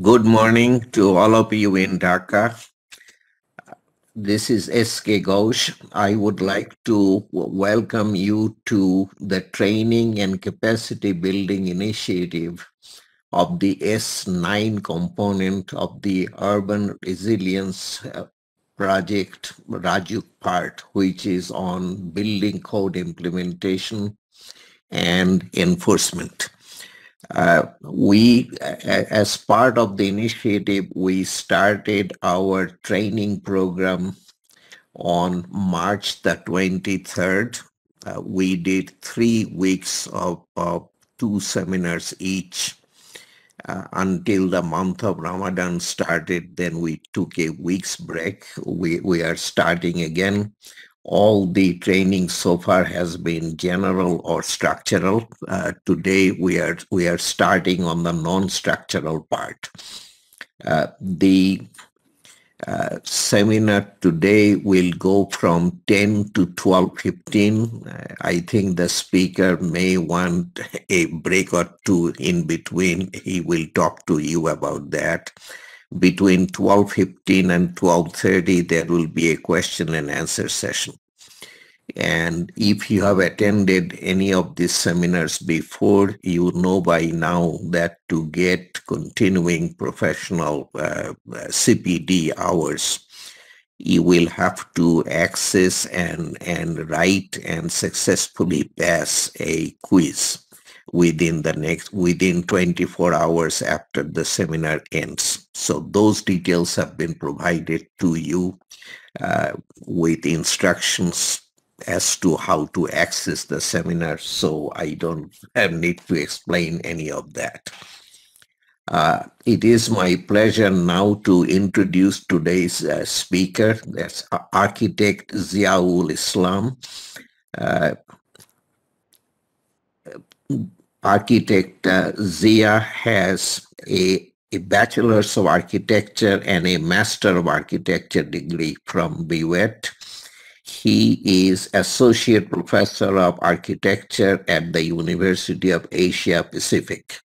Good morning to all of you in Dhaka. This is SK Ghosh. I would like to welcome you to the training and capacity building initiative of the S9 component of the Urban Resilience uh, Project Rajuk part, which is on building code implementation and enforcement. Uh, we, as part of the initiative, we started our training program on March the 23rd. Uh, we did three weeks of, of two seminars each uh, until the month of Ramadan started. Then we took a week's break. We, we are starting again all the training so far has been general or structural. Uh, today we are we are starting on the non-structural part. Uh, the uh, seminar today will go from 10 to 12.15. Uh, I think the speaker may want a break or two in between. He will talk to you about that between 12.15 and 12.30, there will be a question and answer session. And if you have attended any of these seminars before, you know by now that to get continuing professional uh, CPD hours, you will have to access and, and write and successfully pass a quiz within the next within 24 hours after the seminar ends. So those details have been provided to you uh, with instructions as to how to access the seminar. So i don't need to explain any of that. Uh, it is my pleasure now to introduce today's uh, speaker. That's architect ziaul islam. Uh, architect uh, Zia has a, a bachelor's of architecture and a master of architecture degree from BUET. He is associate professor of architecture at the University of Asia Pacific.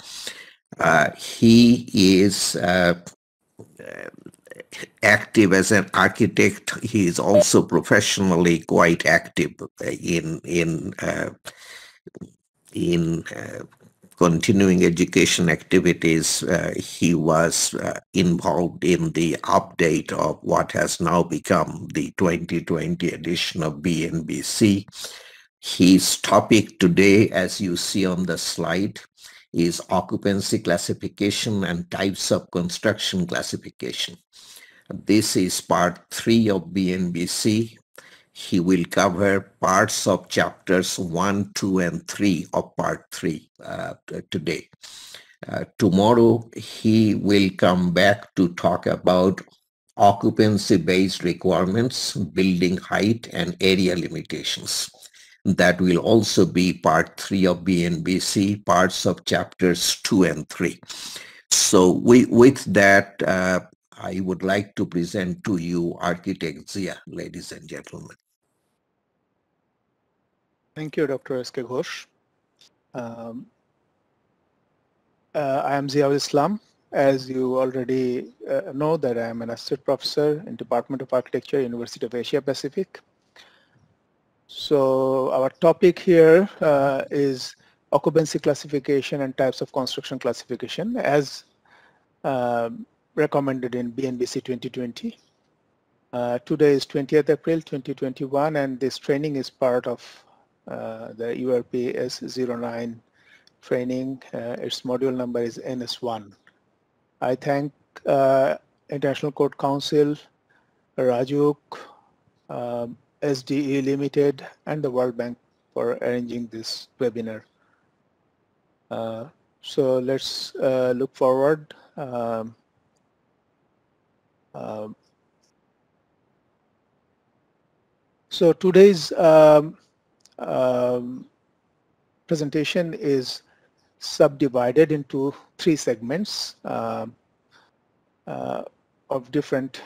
Uh, he is uh, active as an architect. He is also professionally quite active in in uh, in uh, continuing education activities, uh, he was uh, involved in the update of what has now become the 2020 edition of BNBC. His topic today, as you see on the slide, is occupancy classification and types of construction classification. This is part three of BNBC he will cover parts of chapters 1, 2, and 3 of part 3 uh, today. Uh, tomorrow, he will come back to talk about occupancy-based requirements, building height, and area limitations. That will also be part 3 of BNBC, parts of chapters 2 and 3. So we, with that, uh, I would like to present to you Architect Zia, ladies and gentlemen. Thank you, Dr. S.K. Ghosh. Um, uh, I am Ziaul Islam. As you already uh, know that I am an associate professor in Department of Architecture, University of Asia Pacific. So our topic here uh, is occupancy classification and types of construction classification as um, recommended in BNBC 2020. Uh, today is 20th April 2021 and this training is part of the URP S09 training. Uh, its module number is NS1. I thank uh, International Code Council, Rajuk, um, SDE Limited, and the World Bank for arranging this webinar. Uh, so let's uh, look forward. Um, um, so today's um, um, presentation is subdivided into three segments uh, uh, of different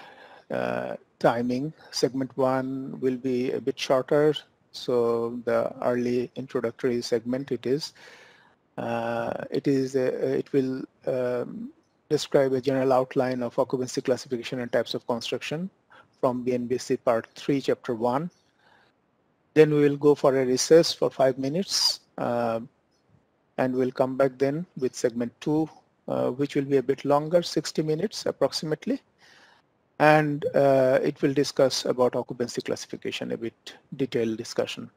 uh, timing. Segment one will be a bit shorter, so the early introductory segment it is. Uh, it is a, it will um, describe a general outline of occupancy classification and types of construction from BNBC part 3 chapter 1 then we will go for a recess for five minutes uh, and we'll come back then with segment 2 uh, which will be a bit longer 60 minutes approximately. And uh, it will discuss about occupancy classification a bit detailed discussion.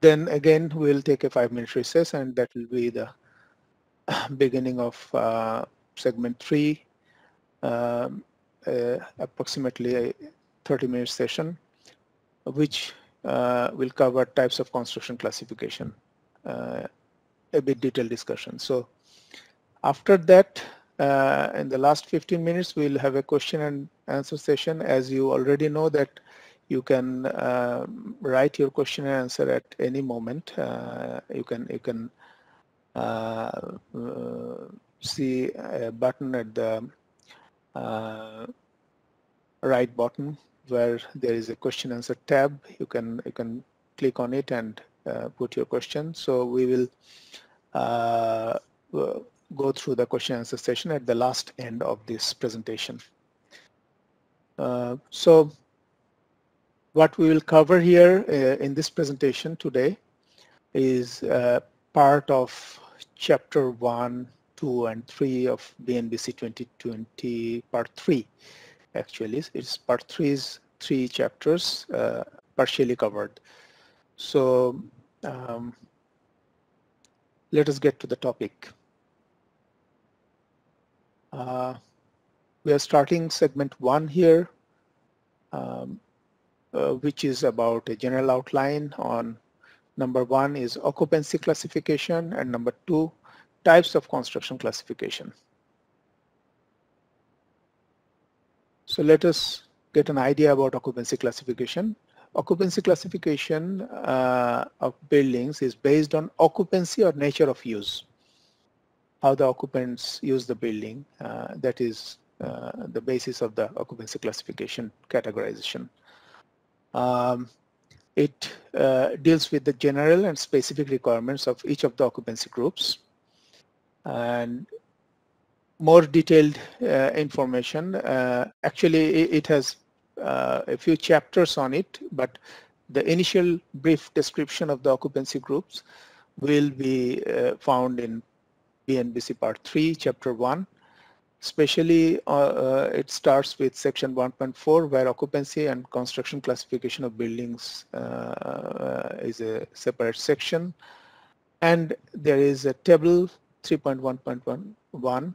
Then again we'll take a five minute recess and that will be the beginning of uh, segment three, um, uh, approximately a 30 minute session, which uh, will cover types of construction classification, uh, a bit detailed discussion. So after that, uh, in the last 15 minutes, we'll have a question and answer session. As you already know that you can uh, write your question and answer at any moment. you can you can uh, uh, see a button at the uh, right bottom where there is a question answer tab. You can you can click on it and put your question. So we will go through the question answer session at the last end of this presentation. Uh, so what we will cover here uh, in this presentation today is uh, part of chapter 1, 2, and 3 of BNBC 2020 part 3 actually. It's part 3 is three chapters uh, partially covered. So um, let us get to the topic. Uh, we are starting segment 1 here, um, uh, which is about a general outline on Number one is occupancy classification and number two, types of construction classification. So let us get an idea about occupancy classification. Occupancy classification uh, of buildings is based on occupancy or nature of use. How the occupants use the building, uh, that is uh, the basis of the occupancy classification categorization. Um, it uh, deals with the general and specific requirements of each of the occupancy groups. And more detailed uh, information, uh, actually it, has uh, a few chapters on it, but the initial brief description of the occupancy groups will be found in BNBC Part 3, Chapter 1, Especially, uh, it starts with section 1.4 where occupancy and construction classification of buildings uh, is a separate section. And there is a table 3.1.1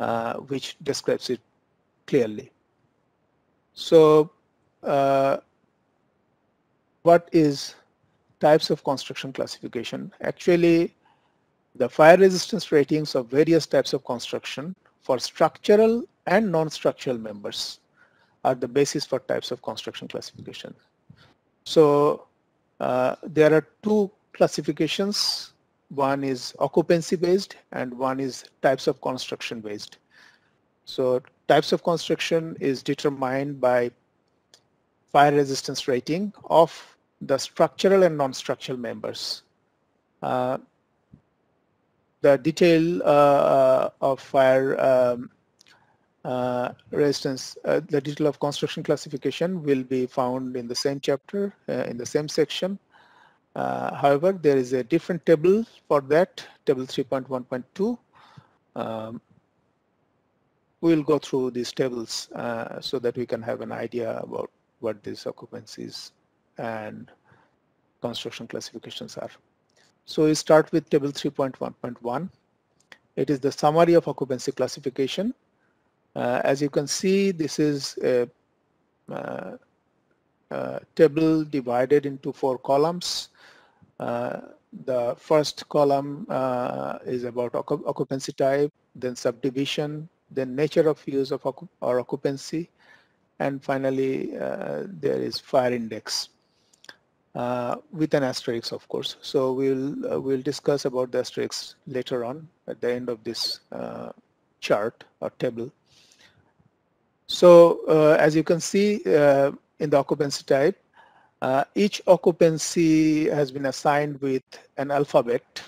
uh, which describes it clearly. So uh, what is types of construction classification? Actually, the fire resistance ratings of various types of construction for structural and non-structural members are the basis for types of construction classification. So uh, there are two classifications. One is occupancy based and one is types of construction based. So types of construction is determined by fire resistance rating of the structural and non-structural members. Uh, the detail uh, uh, of fire um, uh, resistance, uh, the detail of construction classification will be found in the same chapter, uh, in the same section. Uh, however, there is a different table for that, table 3.1.2. Um, we'll go through these tables so that we can have an idea about what these occupancies and construction classifications are. So we start with table 3.1.1. It is the summary of occupancy classification. Uh, as you can see, this is a, uh, a table divided into four columns. Uh, the first column uh, is about occupancy type, then subdivision, then nature of use of or occupancy, and finally uh, there is fire index uh, with an asterisk, of course. So we'll uh, we'll discuss about the asterisk later on at the end of this uh, chart or table. So uh, as you can see uh, in the occupancy type, uh, each occupancy has been assigned with an alphabet.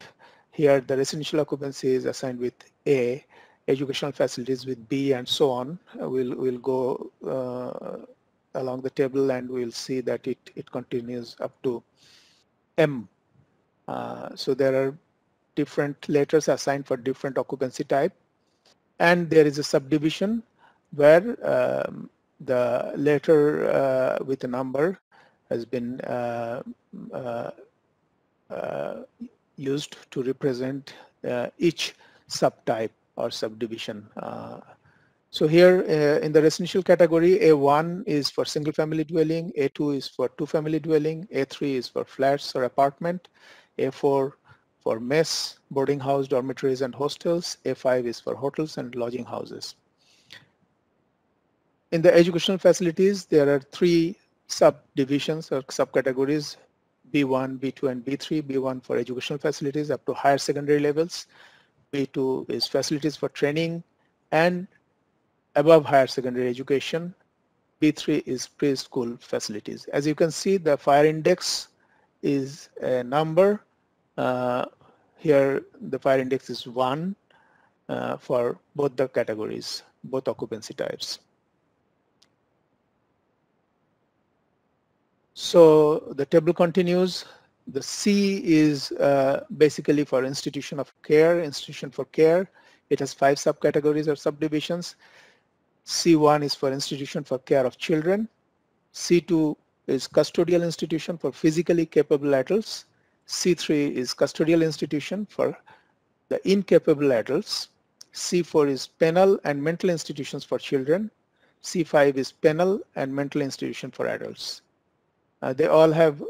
Here the residential occupancy is assigned with A educational facilities with B and so on. Uh, we'll, we'll go uh, along the table and we'll see that it, it continues up to M. Uh, so there are different letters assigned for different occupancy type and there is a subdivision where um, the letter uh, with a number has been uh, uh, uh used to represent uh, each subtype or subdivision. Uh, so here in the residential category, A1 is for single family dwelling, A2 is for two family dwelling, A3 is for flats or apartment, A4 for mess, boarding house, dormitories and hostels, A5 is for hotels and lodging houses. In the educational facilities, there are three subdivisions or subcategories, B1, B2, and B3. B1 for educational facilities up to higher secondary levels. B2 is facilities for training and above higher secondary education. B3 is preschool facilities. As you can see, the fire index is a number. Uh, here, the fire index is 1 uh, for both the categories, both occupancy types. So the table continues. The C is uh, basically for institution of care, institution for care. It has five subcategories or subdivisions. C1 is for institution for care of children. C2 is custodial institution for physically capable adults. C3 is custodial institution for the incapable adults. C4 is penal and mental institutions for children. C5 is penal and mental institution for adults. Uh, they all have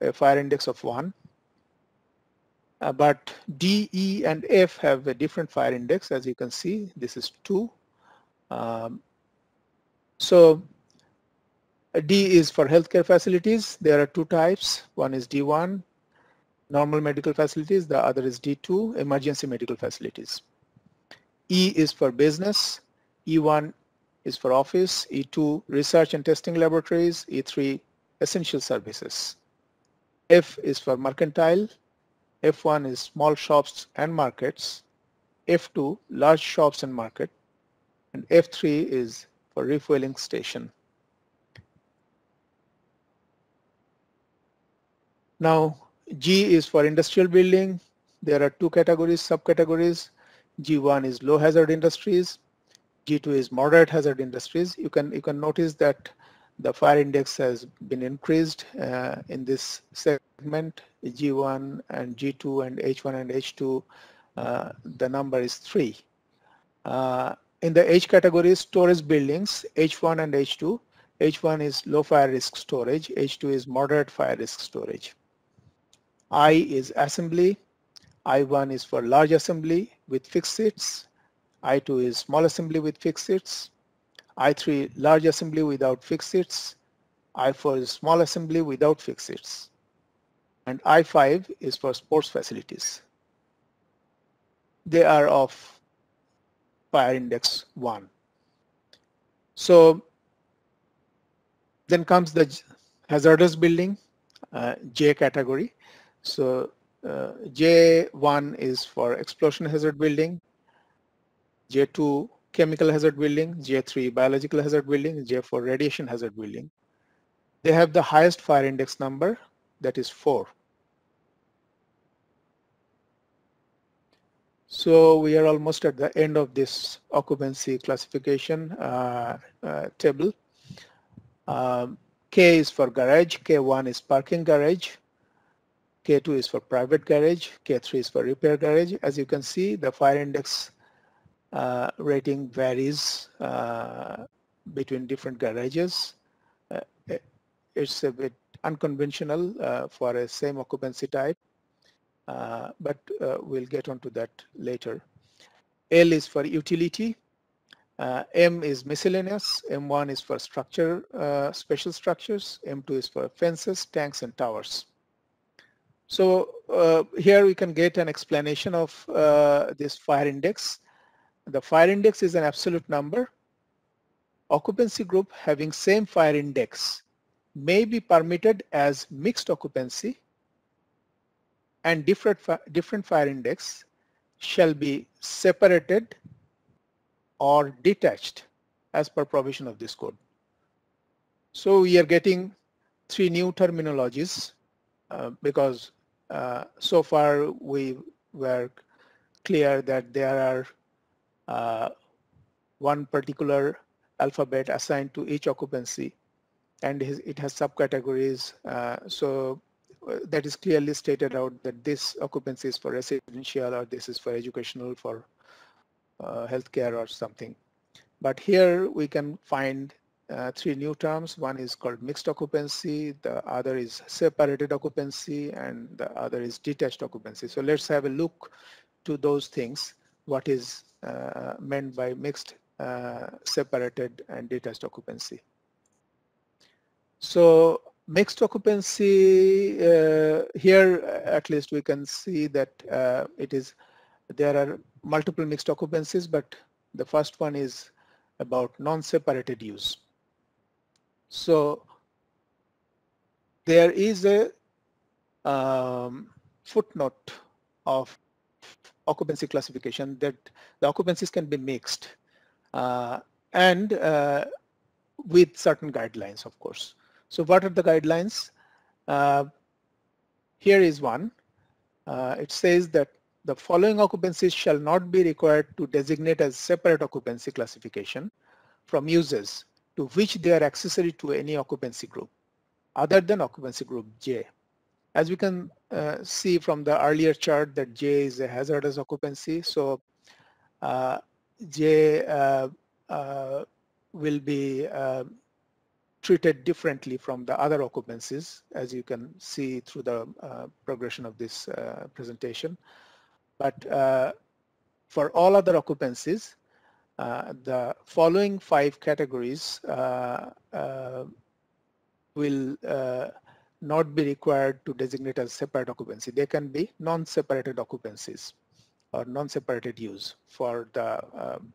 a fire index of 1. Uh, but D, E, and F have a different fire index. As you can see, this is 2. Um, so D is for healthcare facilities. There are two types. One is D1, normal medical facilities. The other is D2, emergency medical facilities. E is for business. E1 is for office. E2, research and testing laboratories. E3, essential services. F is for mercantile. F1 is small shops and markets. F2, large shops and market. And F3 is for refueling station. Now, G is for industrial building. There are two categories, subcategories. G1 is low hazard industries. G2 is moderate hazard industries. You can you can notice that the fire index has been increased uh, in this segment G1 and G2 and H1 and H2 uh, the number is 3 uh, in the H category storage buildings H1 and H2 H1 is low fire risk storage. H2 is moderate fire risk storage. I is assembly. I1 is for large assembly with fixed seats. I2 is small assembly with fixed seats I3 large assembly without fixed seats, I4 is small assembly without fixed seats, and I5 is for sports facilities. They are of fire index 1. So then comes the hazardous building, uh, J category. So uh, J1 is for explosion hazard building, J2 chemical hazard building, J3 biological hazard building, J4 radiation hazard building. They have the highest fire index number that is 4. So we are almost at the end of this occupancy classification uh, uh, table. Um, K is for garage, K1 is parking garage, K2 is for private garage, K3 is for repair garage. As you can see, the fire index uh, rating varies uh, between different garages. Uh, it's a bit unconventional uh, for a same occupancy type, uh, but uh, we'll get onto that later. L is for utility. M is miscellaneous. M1 is for structure, special structures. M2 is for fences, tanks, and towers. So here we can get an explanation of this fire index the fire index is an absolute number. Occupancy group having same fire index may be permitted as mixed occupancy and different, different fire index shall be separated or detached as per provision of this code. So we are getting three new terminologies uh, because uh, so far we were clear that there are one particular alphabet assigned to each occupancy and it has subcategories. Uh, so uh, that is clearly stated out that this occupancy is for residential or this is for educational for uh, healthcare or something. But here we can find uh, three new terms. One is called mixed occupancy, the other is separated occupancy, and the other is detached occupancy. So let's have a look to those things, what is uh, meant by mixed, uh, separated, and detached occupancy. So mixed occupancy, uh, here at least we can see that uh, it is, there are multiple mixed occupancies, but the first one is about non-separated use. So there is a um, footnote of occupancy classification that the occupancies can be mixed uh, and uh, with certain guidelines, of course. So what are the guidelines? Uh, here is one. Uh, it says that the following occupancies shall not be required to designate as separate occupancy classification from users to which they are accessory to any occupancy group other than occupancy group J. As we can uh, see from the earlier chart that J is a hazardous occupancy. So uh, J uh, uh will be uh, treated differently from the other occupancies as you can see through the uh, progression of this presentation. But for all other occupancies, the following five categories will not be required to designate as separate occupancy. They can be non-separated occupancies or non-separated use for the um,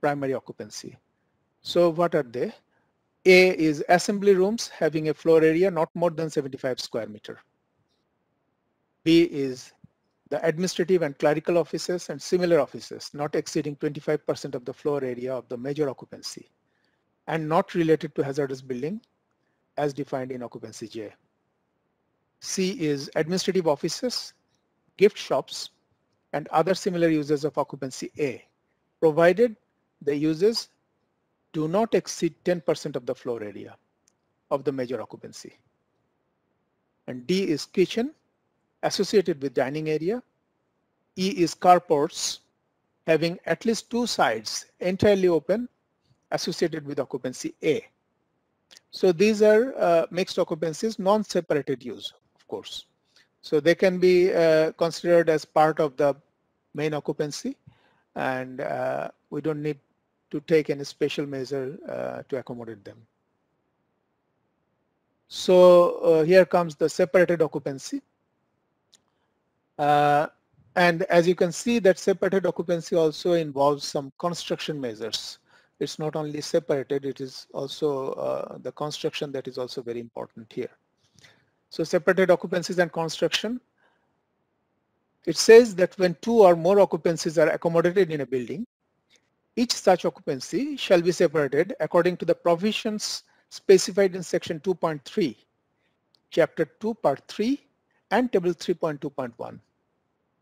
primary occupancy. So what are they? A is assembly rooms having a floor area not more than 75 square meter. B is the administrative and clerical offices and similar offices not exceeding 25% of the floor area of the major occupancy and not related to hazardous building as defined in occupancy J. C is administrative offices, gift shops, and other similar uses of occupancy A, provided the uses do not exceed 10% of the floor area of the major occupancy. And D is kitchen, associated with dining area. E is carports having at least two sides entirely open associated with occupancy A. So these are uh, mixed occupancies, non-separated use, of course. So they can be uh, considered as part of the main occupancy and uh, we don't need to take any special measure uh, to accommodate them. So uh, here comes the separated occupancy. Uh, and as you can see that separated occupancy also involves some construction measures. It's not only separated, it is also uh, the construction that is also very important here. So separated occupancies and construction. It says that when two or more occupancies are accommodated in a building, each such occupancy shall be separated according to the provisions specified in section 2.3, chapter 2, part 3, and table 3.2.1.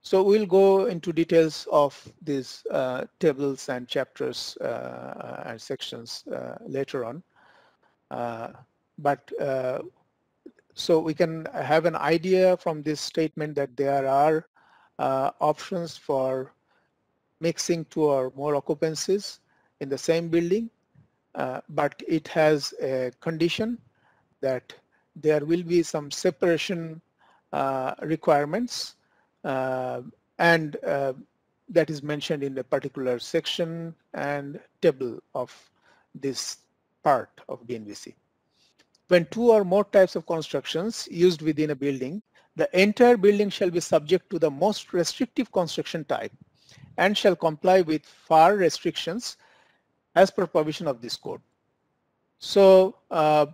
So we'll go into details of these uh, tables and chapters uh, and sections uh, later on. Uh, but uh, so we can have an idea from this statement that there are uh, options for mixing two or more occupancies in the same building, but it has a condition that there will be some separation requirements uh, and uh, that is mentioned in the particular section and table of this part of BNBC. When two or more types of constructions used within a building, the entire building shall be subject to the most restrictive construction type and shall comply with far restrictions as per provision of this code. So uh,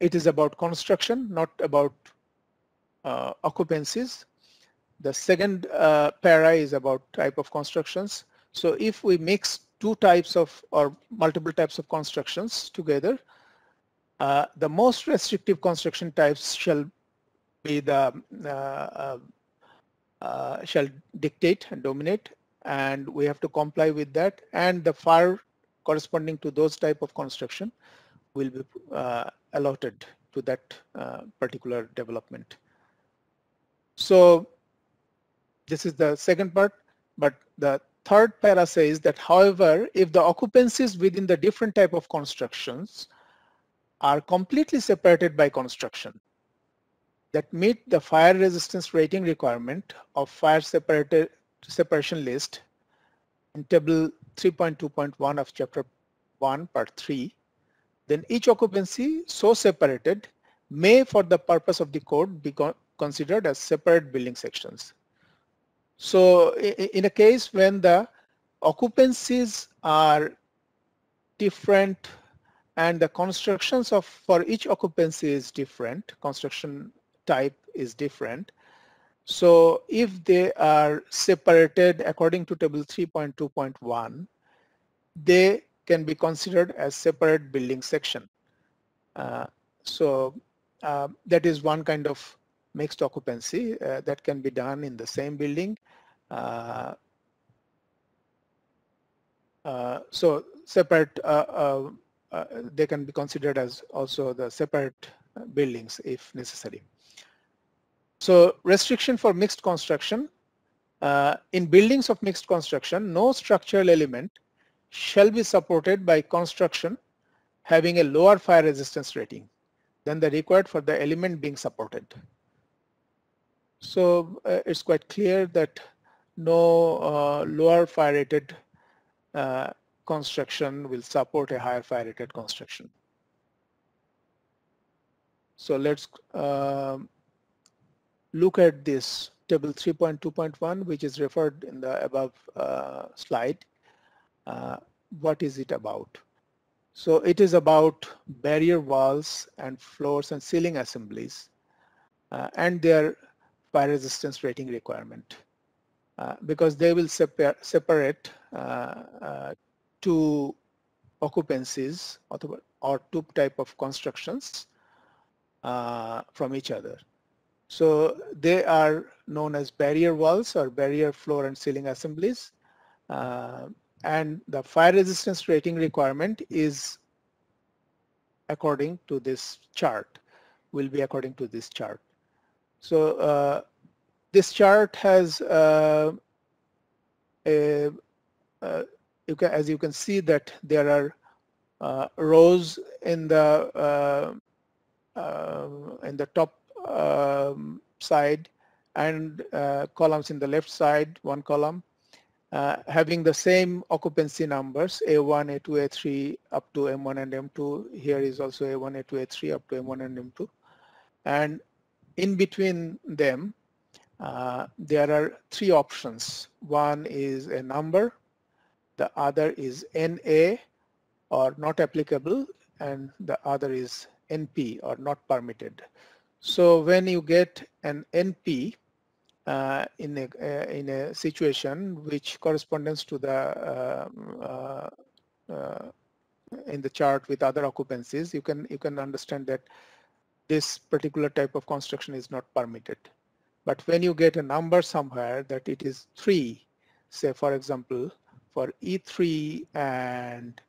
it is about construction, not about uh, occupancies. The second uh, para is about type of constructions. So if we mix two types of or multiple types of constructions together, uh, the most restrictive construction types shall be the uh, uh, uh, shall dictate and dominate and we have to comply with that and the fire corresponding to those type of construction will be uh, allotted to that particular development. So this is the second part, but the third para says that however, if the occupancies within the different type of constructions are completely separated by construction that meet the fire resistance rating requirement of fire separated separation list in table 3.2.1 of chapter 1 part 3 then each occupancy so separated may for the purpose of the code be considered as separate building sections. So in a case when the occupancies are different and the constructions of for each occupancy is different, construction type is different. So if they are separated according to table 3.2.1, they can be considered as separate building section. Uh, so uh, that is one kind of mixed occupancy uh, that can be done in the same building. Uh, uh, so separate, uh, they can be considered as also the separate buildings if necessary. So restriction for mixed construction. in buildings of mixed construction, no structural element shall be supported by construction having a lower fire resistance rating than the required for the element being supported. So uh, it's quite clear that no uh, lower fire rated uh, construction will support a higher fire rated construction. So let's um, look at this table 3.2.1 which is referred in the above uh, slide uh, what is it about? So it is about barrier walls and floors and ceiling assemblies uh, and their fire resistance rating requirement uh, because they will separ separate uh, uh, two occupancies or, or two type of constructions uh, from each other. So they are known as barrier walls or barrier floor and ceiling assemblies. And the fire resistance rating requirement is according to this chart will be according to this chart so uh, this chart has uh, a, uh, you can, as you can see that there are uh, rows in the uh, uh, in the top um, side and columns in the left side one column uh, having the same occupancy numbers A1, A2, A3 up to M1 and M2. Here is also A1, A2, A3 up to M1 and M2. And in between them, uh, there are three options. One is a number, the other is NA or not applicable, and the other is NP or not permitted. So when you get an NP, uh, in a uh, in a situation which corresponds to the um, uh, in the chart with other occupancies, you can you can understand that this particular type of construction is not permitted. But when you get a number somewhere that it is three, say for example, for E3 and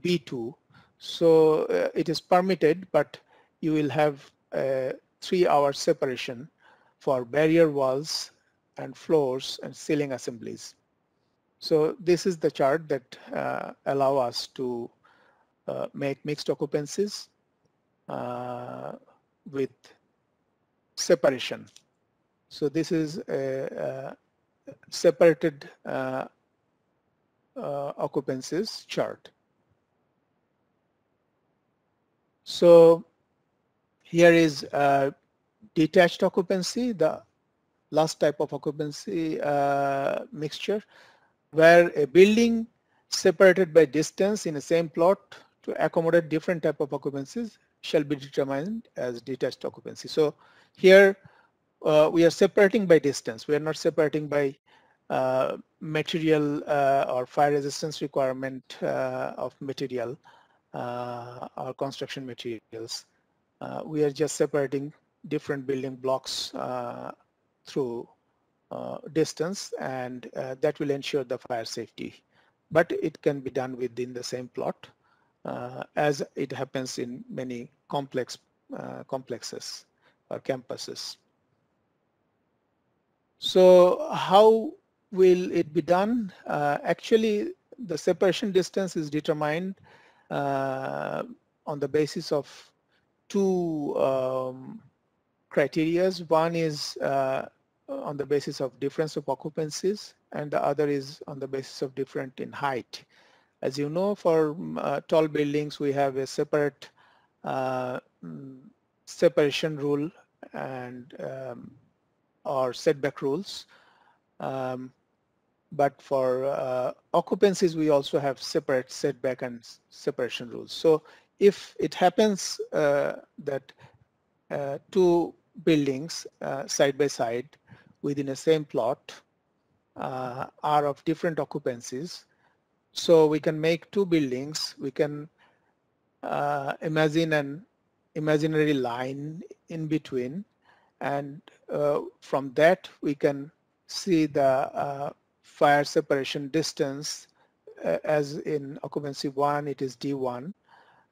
B2, so uh, it is permitted, but you will have a three hour separation for barrier walls and floors and ceiling assemblies. So this is the chart that uh, allow us to uh, make mixed occupancies uh, with separation. So this is a, a separated uh, uh, occupancies chart. So here is detached occupancy, the last type of occupancy uh, mixture, where a building separated by distance in the same plot to accommodate different type of occupancies shall be determined as detached occupancy. So here uh, we are separating by distance. We are not separating by uh, material uh, or fire resistance requirement uh, of material uh, or construction materials. Uh, we are just separating different building blocks through distance and that will ensure the fire safety. But it can be done within the same plot as it happens in many complex complexes or campuses. So how will it be done? Uh, actually, the separation distance is determined uh, on the basis of two um, criterias. One is uh, on the basis of difference of occupancies and the other is on the basis of different in height. As you know, for um, uh, tall buildings, we have a separate uh, mm, separation rule and um, or setback rules. Um, but for uh, occupancies, we also have separate setback and separation rules. So if it happens uh, that uh, two buildings uh, side by side within a same plot are of different occupancies, so we can make two buildings, we can uh, imagine an imaginary line in between. And from that we can see the fire separation distance uh, as in occupancy 1 it is D1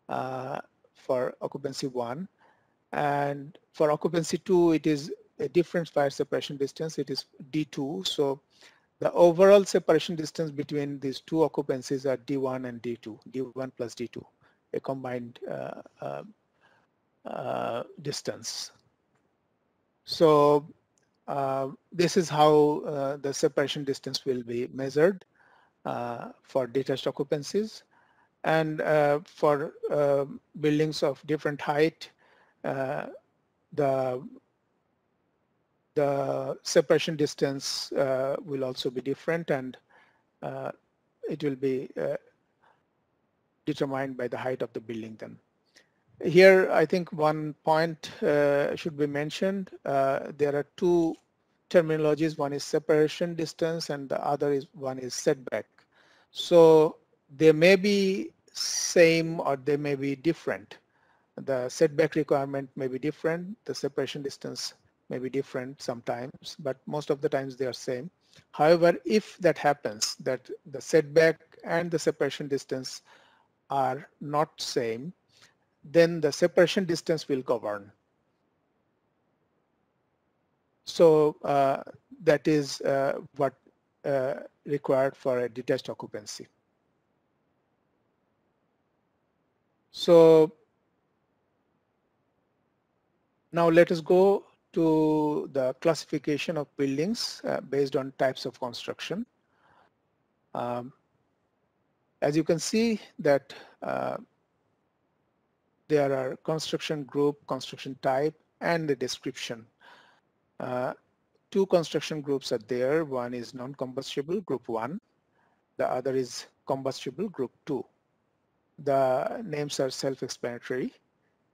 uh, for occupancy 1 and for occupancy 2 it is a different fire separation distance. It is D2 so the overall separation distance between these two occupancies are D1 and D2 D1 plus D2 a combined uh, um, uh, distance so uh, this is how uh, the separation distance will be measured uh, for detached occupancies. And uh, for uh, buildings of different height, uh, the the separation distance will also be different and it will be determined by the height of the building then. Here, I think one point uh, should be mentioned. Uh, there are two terminologies. One is separation distance and the other is one is setback. So they may be same or they may be different. The setback requirement may be different. The separation distance may be different sometimes, but most of the times they are same. However, if that happens, that the setback and the separation distance are not same, then the separation distance will govern. So uh, that is uh, what uh, required for a detached occupancy. So now let us go to the classification of buildings uh, based on types of construction. Um, as you can see that uh, there are construction group, construction type, and the description. Uh, two construction groups are there. One is non-combustible, group one. The other is combustible, group two. The names are self-explanatory.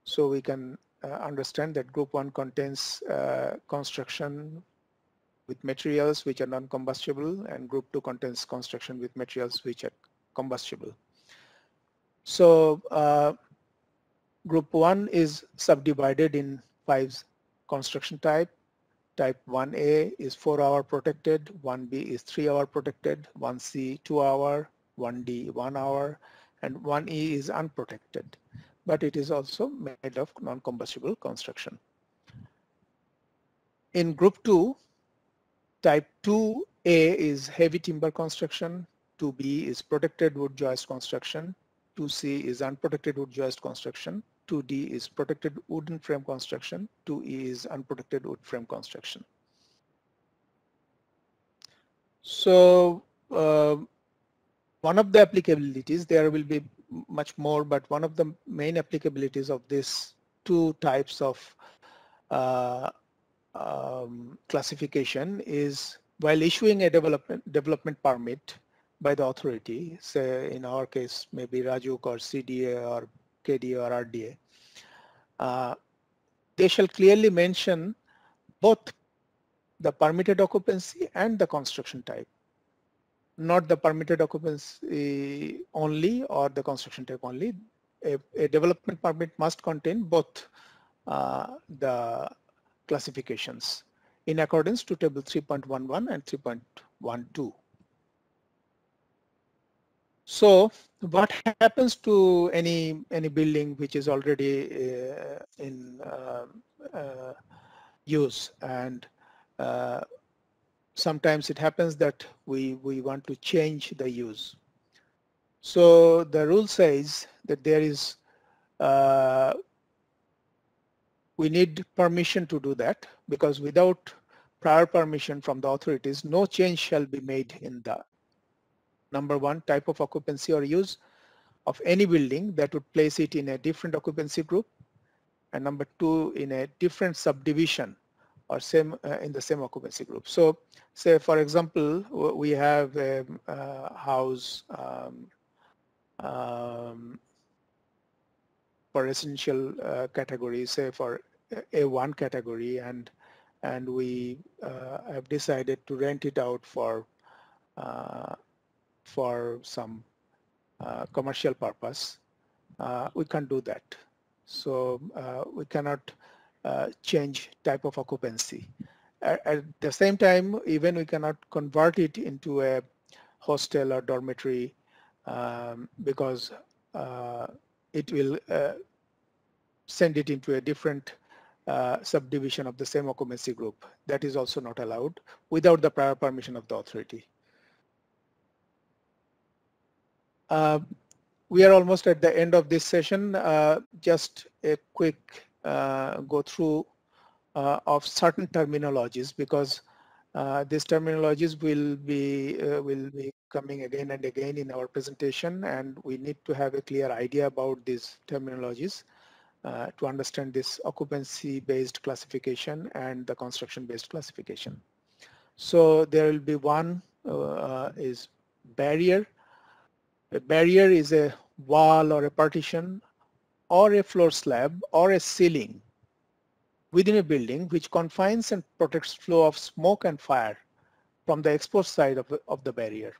So we can understand that group one contains uh, construction with materials which are non-combustible and group two contains construction with materials which are combustible. So uh, Group 1 is subdivided in five construction type. Type 1A is 4 hour protected, 1B is 3 hour protected, 1C 2 hour, 1D 1 hour, and 1E is unprotected. But it is also made of non-combustible construction. In group 2, type 2A is heavy timber construction, 2B is protected wood joist construction, 2C is unprotected wood joist construction, 2D is protected wooden frame construction, 2E is unprotected wood frame construction. So uh, one of the applicabilities, there will be much more, but one of the main applicabilities of these two types of uh, um, classification is while issuing a development development permit by the authority, say in our case maybe RAJUK or CDA or KDA or RDA, uh, they shall clearly mention both the permitted occupancy and the construction type not the permitted occupancy only or the construction type only. A, a development permit must contain both uh, the classifications in accordance to table 3.11 and 3.12. So what happens to any any building which is already uh, in uh use and uh, sometimes it happens that we, we want to change the use. So the rule says that there is, uh, we need permission to do that because without prior permission from the authorities, no change shall be made in the number one type of occupancy or use of any building that would place it in a different occupancy group and number two in a different subdivision or same uh, in the same occupancy group. So say for example, we have a, a house um, um, for residential uh, category, say for A1 category and and we uh, have decided to rent it out for uh, for some uh, commercial purpose. Uh, we can't do that. So we cannot change type of occupancy. At, at, the same time, even we cannot convert it into a hostel or dormitory um, because uh, it will uh, send it into a different uh, subdivision of the same occupancy group. That is also not allowed without the prior permission of the authority. Uh, we are almost at the end of this session. Uh, just a quick uh, go through uh, of certain terminologies because uh, these terminologies will be will be coming again and again in our presentation and we need to have a clear idea about these terminologies uh, to understand this occupancy based classification and the construction based classification. So there will be one uh, is barrier. A barrier is a wall or a partition or a floor slab or a ceiling within a building which confines and protects flow of smoke and fire from the exposed side of the, of the barrier.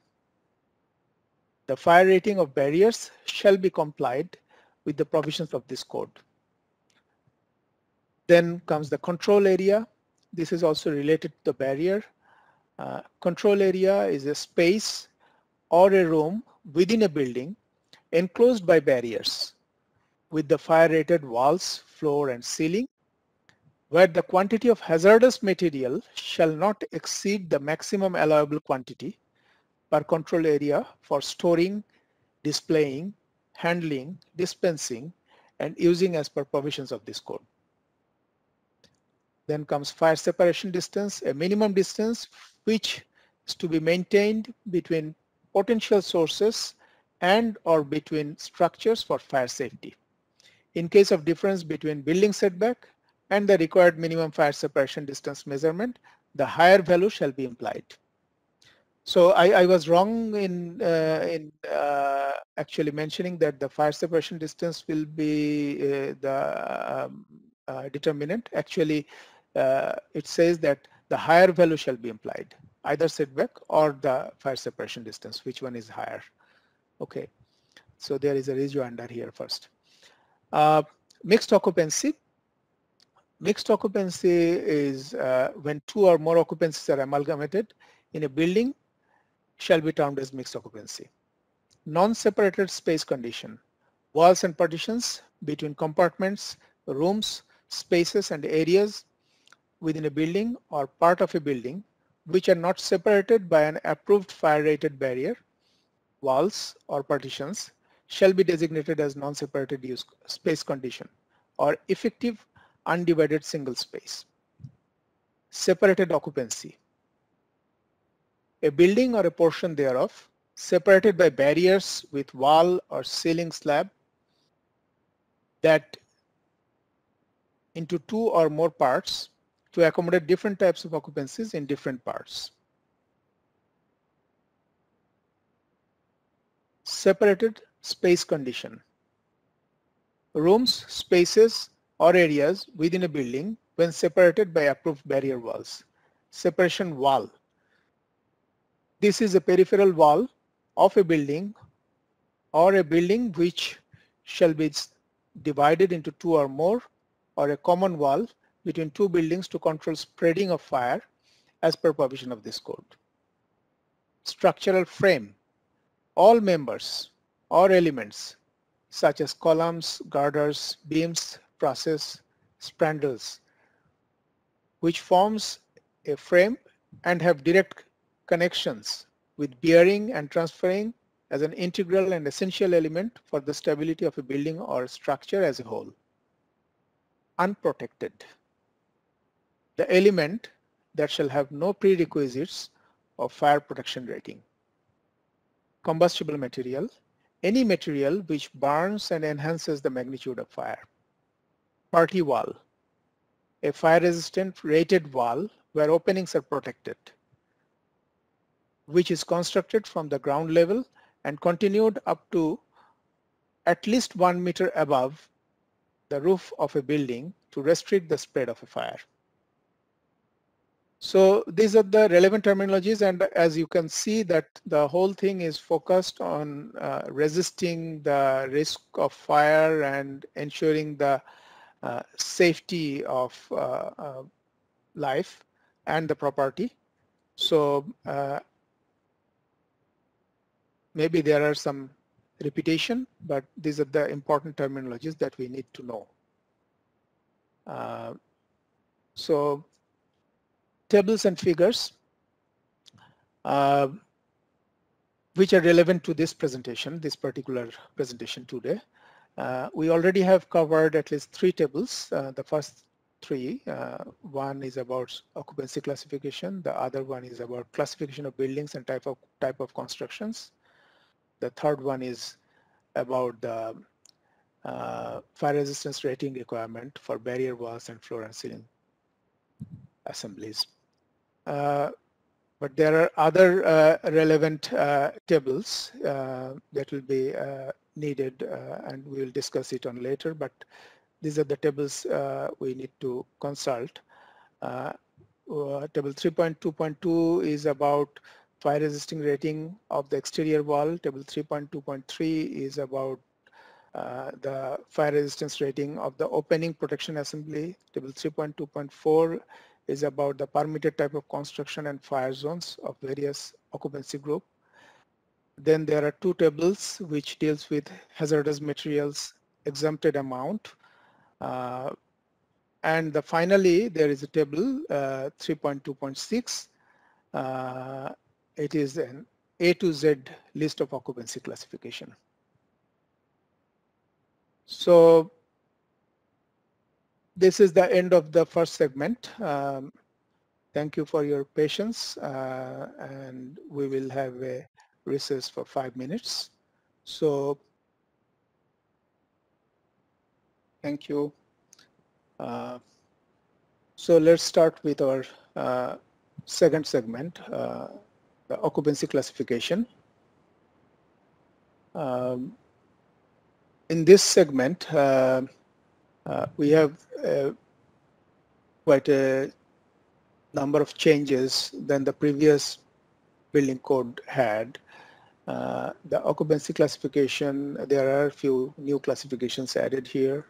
The fire rating of barriers shall be complied with the provisions of this code. Then comes the control area. This is also related to the barrier. Uh, control area is a space or a room within a building enclosed by barriers with the fire rated walls, floor and ceiling where the quantity of hazardous material shall not exceed the maximum allowable quantity per control area for storing, displaying, handling, dispensing and using as per provisions of this code. Then comes fire separation distance, a minimum distance which is to be maintained between potential sources and or between structures for fire safety in case of difference between building setback and the required minimum fire separation distance measurement, the higher value shall be implied. So I, I was wrong in, uh, in uh, actually mentioning that the fire separation distance will be uh, the um, uh, determinant. Actually, uh, it says that the higher value shall be implied, either setback or the fire separation distance, which one is higher. Okay, so there is a rejoinder here first. Uh, mixed occupancy. Mixed occupancy is uh, when two or more occupancies are amalgamated in a building shall be termed as mixed occupancy. Non-separated space condition. Walls and partitions between compartments, rooms, spaces and areas within a building or part of a building which are not separated by an approved fire rated barrier, walls or partitions shall be designated as non-separated use space condition or effective undivided single space. Separated occupancy. A building or a portion thereof separated by barriers with wall or ceiling slab that into two or more parts to accommodate different types of occupancies in different parts. Separated space condition. Rooms, spaces or areas within a building when separated by approved barrier walls. separation wall. This is a peripheral wall of a building or a building which shall be divided into two or more or a common wall between two buildings to control spreading of fire as per provision of this code. Structural frame. All members or elements such as columns, girders, beams, trusses, spandrels, which forms a frame and have direct connections with bearing and transferring as an integral and essential element for the stability of a building or structure as a whole. Unprotected. The element that shall have no prerequisites of fire protection rating. Combustible material. Any material which burns and enhances the magnitude of fire. Party wall. A fire-resistant rated wall where openings are protected which is constructed from the ground level and continued up to at least one meter above the roof of a building to restrict the spread of a fire. So these are the relevant terminologies and as you can see that the whole thing is focused on uh, resisting the risk of fire and ensuring the uh, safety of uh, uh life and the property. So uh, maybe there are some repetition, but these are the important terminologies that we need to know. Uh, so tables and figures uh, which are relevant to this presentation, this particular presentation today. Uh, we already have covered at least three tables. Uh, the first three, uh, one is about occupancy classification, the other one is about classification of buildings and type of type of constructions. The third one is about the uh, fire resistance rating requirement for barrier walls and floor and ceiling assemblies. Uh, but there are other uh, relevant uh, tables that will be needed and we will discuss it on later, but these are the tables we need to consult. table 3.2.2 is about fire resisting rating of the exterior wall. Table 3.2.3 is about uh, the fire resistance rating of the opening protection assembly. Table 3.2.4 is about the permitted type of construction and fire zones of various occupancy group. Then there are two tables which deals with hazardous materials exempted amount. Uh, and the, finally, there is a table uh, 3.2.6 uh, it is an A to Z list of occupancy classification. So this is the end of the first segment. Um, thank you for your patience uh, and we will have a recess for five minutes. So thank you. Uh, so let's start with our uh, second segment. Uh, the occupancy classification. Um, in this segment, uh, we have uh, quite a number of changes than the previous building code had. Uh, the occupancy classification, there are a few new classifications added here,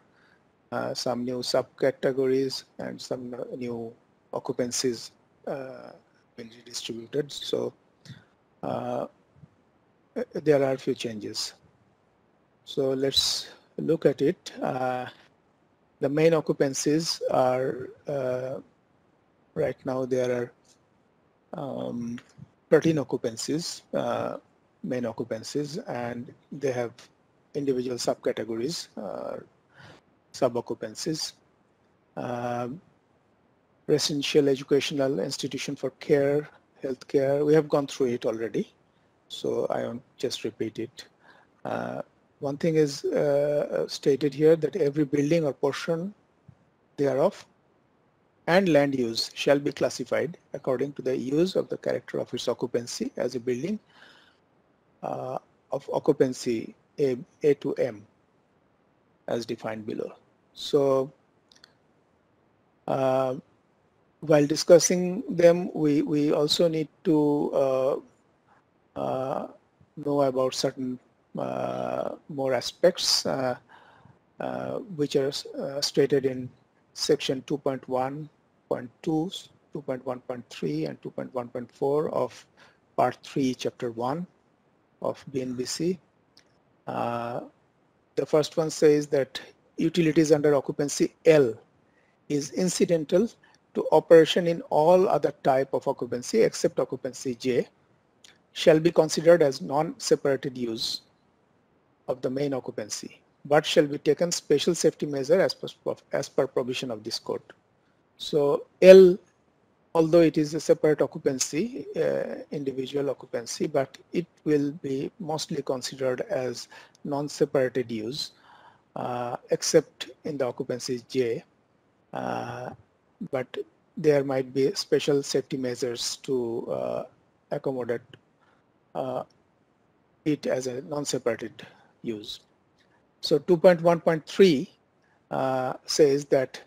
uh, some new subcategories and some new occupancies uh, been redistributed. So uh, there are a few changes. So let's look at it. The main occupancies are uh, right now there are um, 13 occupancies, uh, main occupancies, and they have individual subcategories, uh, sub-occupancies. Um, residential educational institution for care healthcare. We have gone through it already, so I won't just repeat it. Uh, one thing is uh, stated here that every building or portion thereof and land use shall be classified according to the use of the character of its occupancy as a building uh, of occupancy A, A to M as defined below. So uh, while discussing them, we, we also need to uh, uh, know about certain uh, more aspects uh, uh, which are stated in section 2.1.2, 2.1.3 and 2.1.4 of part 3 chapter 1 of BNBC. the first one says that utilities under occupancy L is incidental to operation in all other type of occupancy except occupancy J shall be considered as non-separated use of the main occupancy but shall be taken special safety measure as per, as per provision of this code. So L although it is a separate occupancy, uh, individual occupancy, but it will be mostly considered as non-separated use uh, except in the occupancy J. Uh, but there might be special safety measures to uh, accommodate uh, it as a non-separated use. So 2.1.3 uh, says that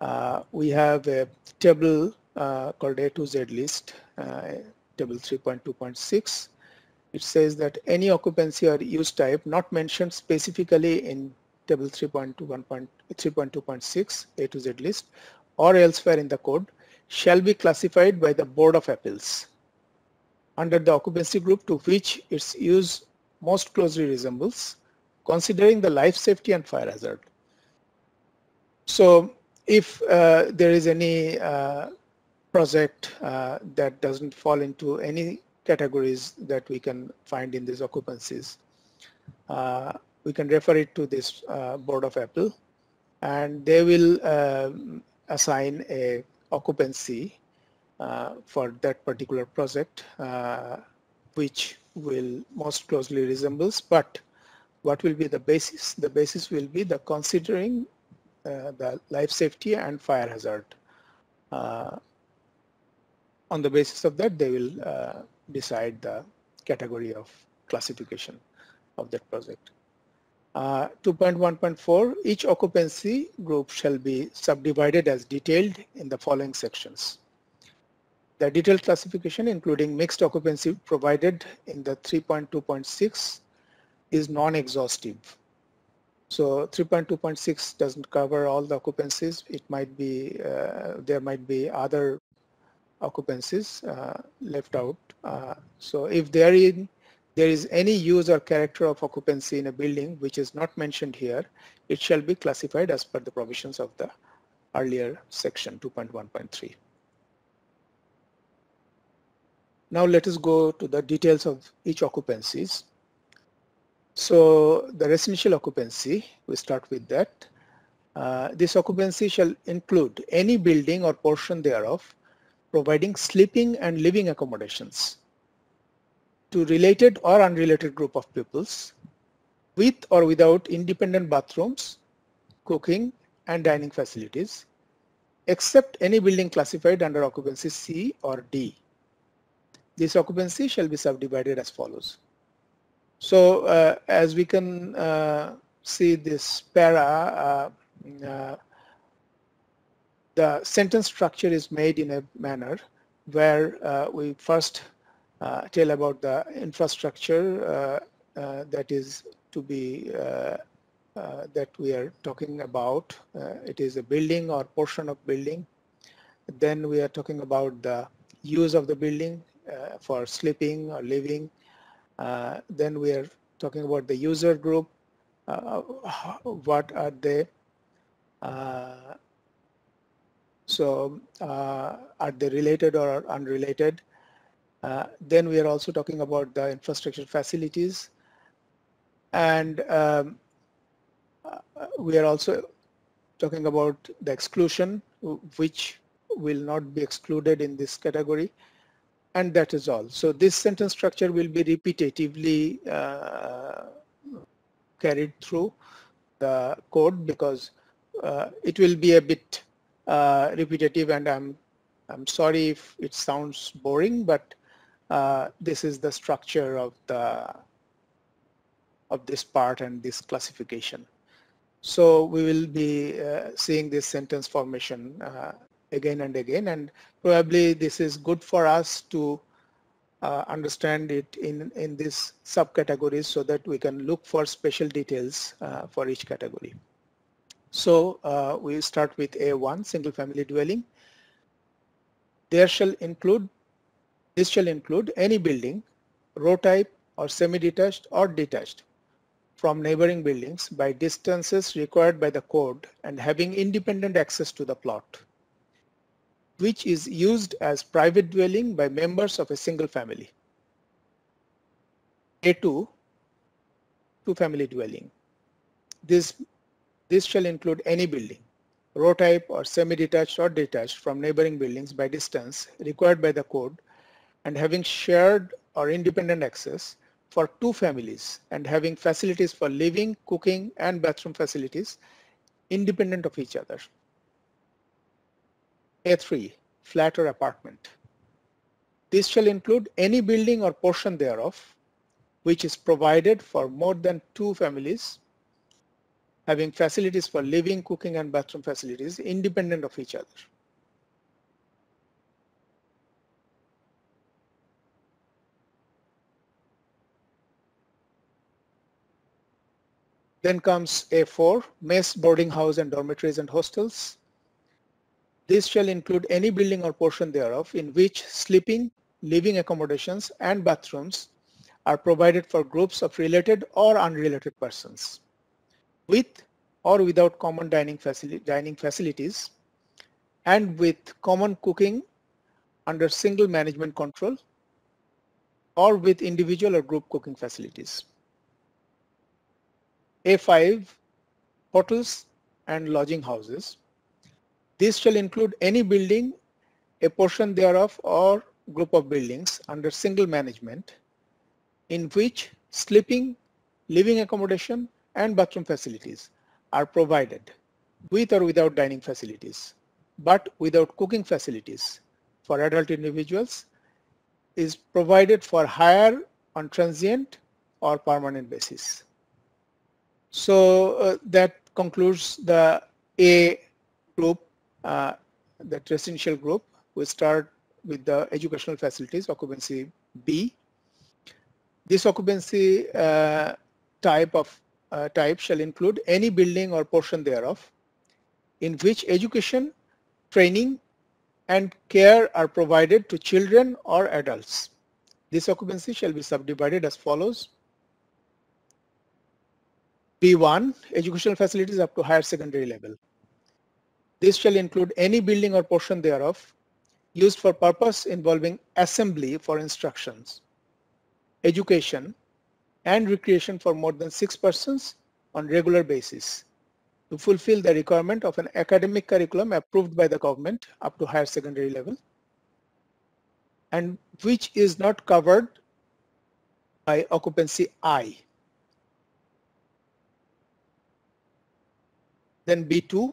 uh, we have a table uh, called A to Z list, uh, table 3.2.6. It says that any occupancy or use type not mentioned specifically in table 3.2.6 A to Z list or elsewhere in the code shall be classified by the Board of Appeals under the occupancy group to which its use most closely resembles, considering the life safety and fire hazard. So if uh, there is any uh, project uh, that doesn't fall into any categories that we can find in these occupancies, uh, we can refer it to this uh, Board of Appeal and they will um, assign a occupancy uh, for that particular project which will most closely resembles but what will be the basis? The basis will be the considering uh, the life safety and fire hazard. Uh, on the basis of that they will uh, decide the category of classification of that project. Uh, 2.1.4 each occupancy group shall be subdivided as detailed in the following sections the detailed classification including mixed occupancy provided in the 3.2.6 is non-exhaustive. So 3.2.6 doesn't cover all the occupancies. It might be uh, there might be other occupancies uh, left out. Uh, so if there in there is any use or character of occupancy in a building which is not mentioned here, it shall be classified as per the provisions of the earlier section 2.1.3. Now let us go to the details of each occupancies. So the residential occupancy, we start with that. Uh, this occupancy shall include any building or portion thereof providing sleeping and living accommodations to related or unrelated group of peoples with or without independent bathrooms, cooking and dining facilities except any building classified under occupancy C or D. This occupancy shall be subdivided as follows. So uh, as we can uh, see this para, uh, uh the sentence structure is made in a manner where uh, we first uh, tell about the infrastructure that is to be that we are talking about. it is a building or portion of building. Then we are talking about the use of the building for sleeping or living. then we are talking about the user group. what are they? So uh, are they related or unrelated? Uh, then we are also talking about the infrastructure facilities and um, uh, we are also talking about the exclusion which will not be excluded in this category and that is all. So this sentence structure will be repetitively uh, carried through the code because uh, it will be a bit uh, repetitive and I'm I'm sorry if it sounds boring but uh, this is the structure of the of this part and this classification. So we will be uh, seeing this sentence formation uh, again and again and probably this is good for us to uh, understand it in, in these subcategories so that we can look for special details uh, for each category. So uh, we start with A1 single family dwelling. There shall include, this shall include any building, row type or semi-detached or detached from neighboring buildings by distances required by the code and having independent access to the plot which is used as private dwelling by members of a single family. A2, two family dwelling. This, this shall include any building, row type or semi-detached or detached from neighboring buildings by distance required by the code and having shared or independent access for two families and having facilities for living, cooking and bathroom facilities independent of each other. A3. Flat or apartment. This shall include any building or portion thereof which is provided for more than two families having facilities for living, cooking and bathroom facilities independent of each other. Then comes A4, mess, boarding house and dormitories and hostels. This shall include any building or portion thereof in which sleeping, living accommodations and bathrooms are provided for groups of related or unrelated persons with or without common dining, facility, dining facilities and with common cooking under single management control or with individual or group cooking facilities. A5 hotels and lodging houses this shall include any building, a portion thereof or group of buildings under single management in which sleeping, living accommodation and bathroom facilities are provided with or without dining facilities but without cooking facilities for adult individuals is provided for hire on transient or permanent basis. So uh, that concludes the A group uh, that residential group. We start with the educational facilities, occupancy B. This occupancy uh, type of uh, type shall include any building or portion thereof in which education, training and care are provided to children or adults. This occupancy shall be subdivided as follows. B1, educational facilities up to higher secondary level. This shall include any building or portion thereof used for purpose involving assembly for instructions, education, and recreation for more than six persons on regular basis to fulfill the requirement of an academic curriculum approved by the government up to higher secondary level and which is not covered by occupancy I. Then B2,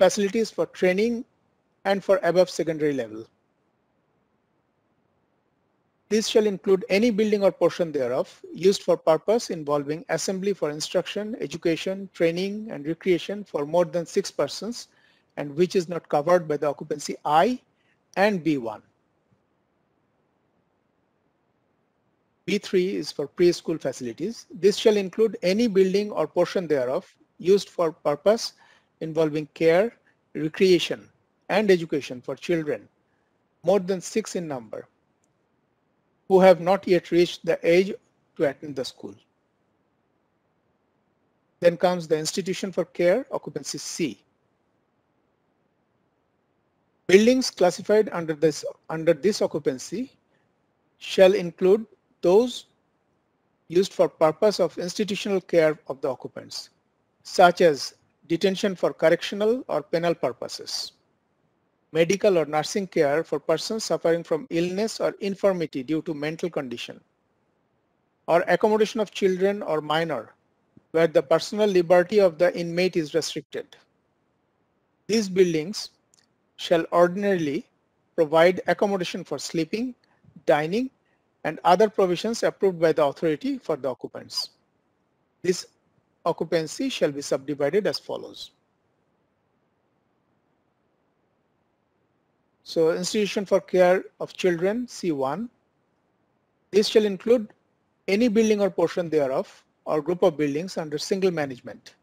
facilities for training and for above secondary level. This shall include any building or portion thereof used for purpose involving assembly for instruction, education, training and recreation for more than six persons and which is not covered by the occupancy I and B1. B3 is for preschool facilities. This shall include any building or portion thereof used for purpose involving care, recreation, and education for children more than six in number who have not yet reached the age to attend the school. Then comes the institution for care, occupancy C. Buildings classified under this, under this occupancy shall include those used for purpose of institutional care of the occupants, such as detention for correctional or penal purposes, medical or nursing care for persons suffering from illness or infirmity due to mental condition, or accommodation of children or minor where the personal liberty of the inmate is restricted. These buildings shall ordinarily provide accommodation for sleeping, dining, and other provisions approved by the authority for the occupants. This occupancy shall be subdivided as follows. So institution for care of children, C1. This shall include any building or portion thereof or group of buildings under single management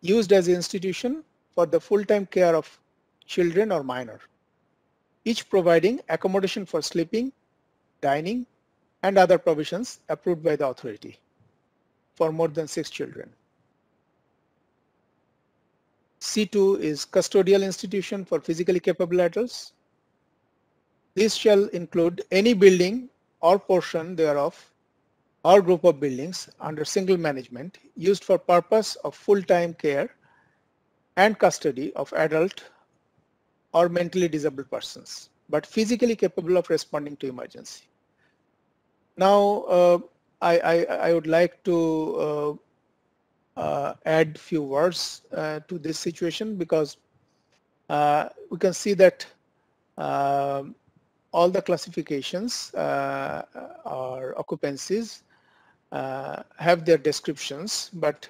used as institution for the full-time care of children or minor, each providing accommodation for sleeping, dining, and other provisions approved by the authority for more than six children. C2 is custodial institution for physically capable adults. This shall include any building or portion thereof or group of buildings under single management used for purpose of full-time care and custody of adult or mentally disabled persons, but physically capable of responding to emergency. Now, uh, I, I, I, would like to uh, uh, add few words uh, to this situation because uh, we can see that um, all the classifications uh, or occupancies uh, have their descriptions, but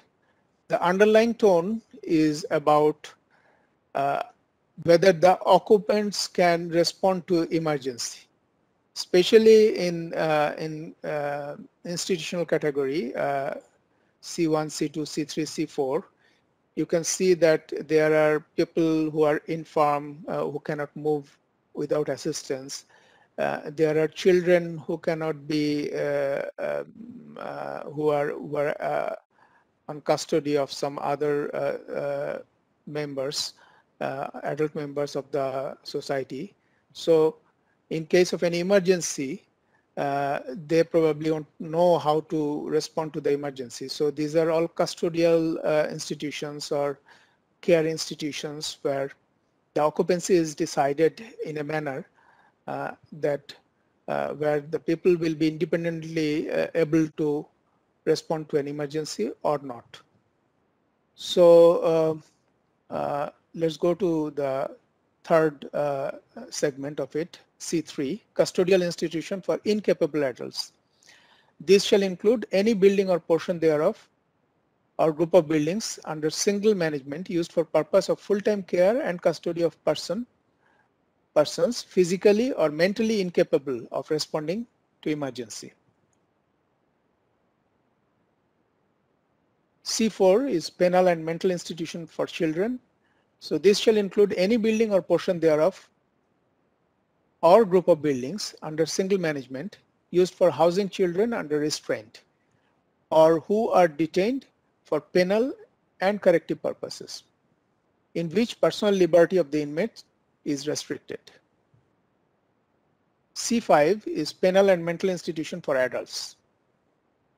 the underlying tone is about uh, whether the occupants can respond to emergency, especially in uh, in uh, institutional category uh, C1, C2, C3, C4. You can see that there are people who are infirm uh, who cannot move without assistance uh, there are children who cannot be uh, um, uh, who are who are on custody of some other members, adult members of the society. So in case of an emergency, uh, they probably don't know how to respond to the emergency. So these are all custodial uh, institutions or care institutions where the occupancy is decided in a manner uh, that uh, where the people will be independently uh, able to respond to an emergency or not. So let's go to the third uh, segment of it, C3, custodial institution for incapable adults. This shall include any building or portion thereof or group of buildings under single management used for purpose of full-time care and custody of person persons physically or mentally incapable of responding to emergency. C4 is penal and mental institution for children. So this shall include any building or portion thereof or group of buildings under single management used for housing children under restraint or who are detained for penal and corrective purposes in which personal liberty of the inmate is restricted. C5 is penal and mental institution for adults.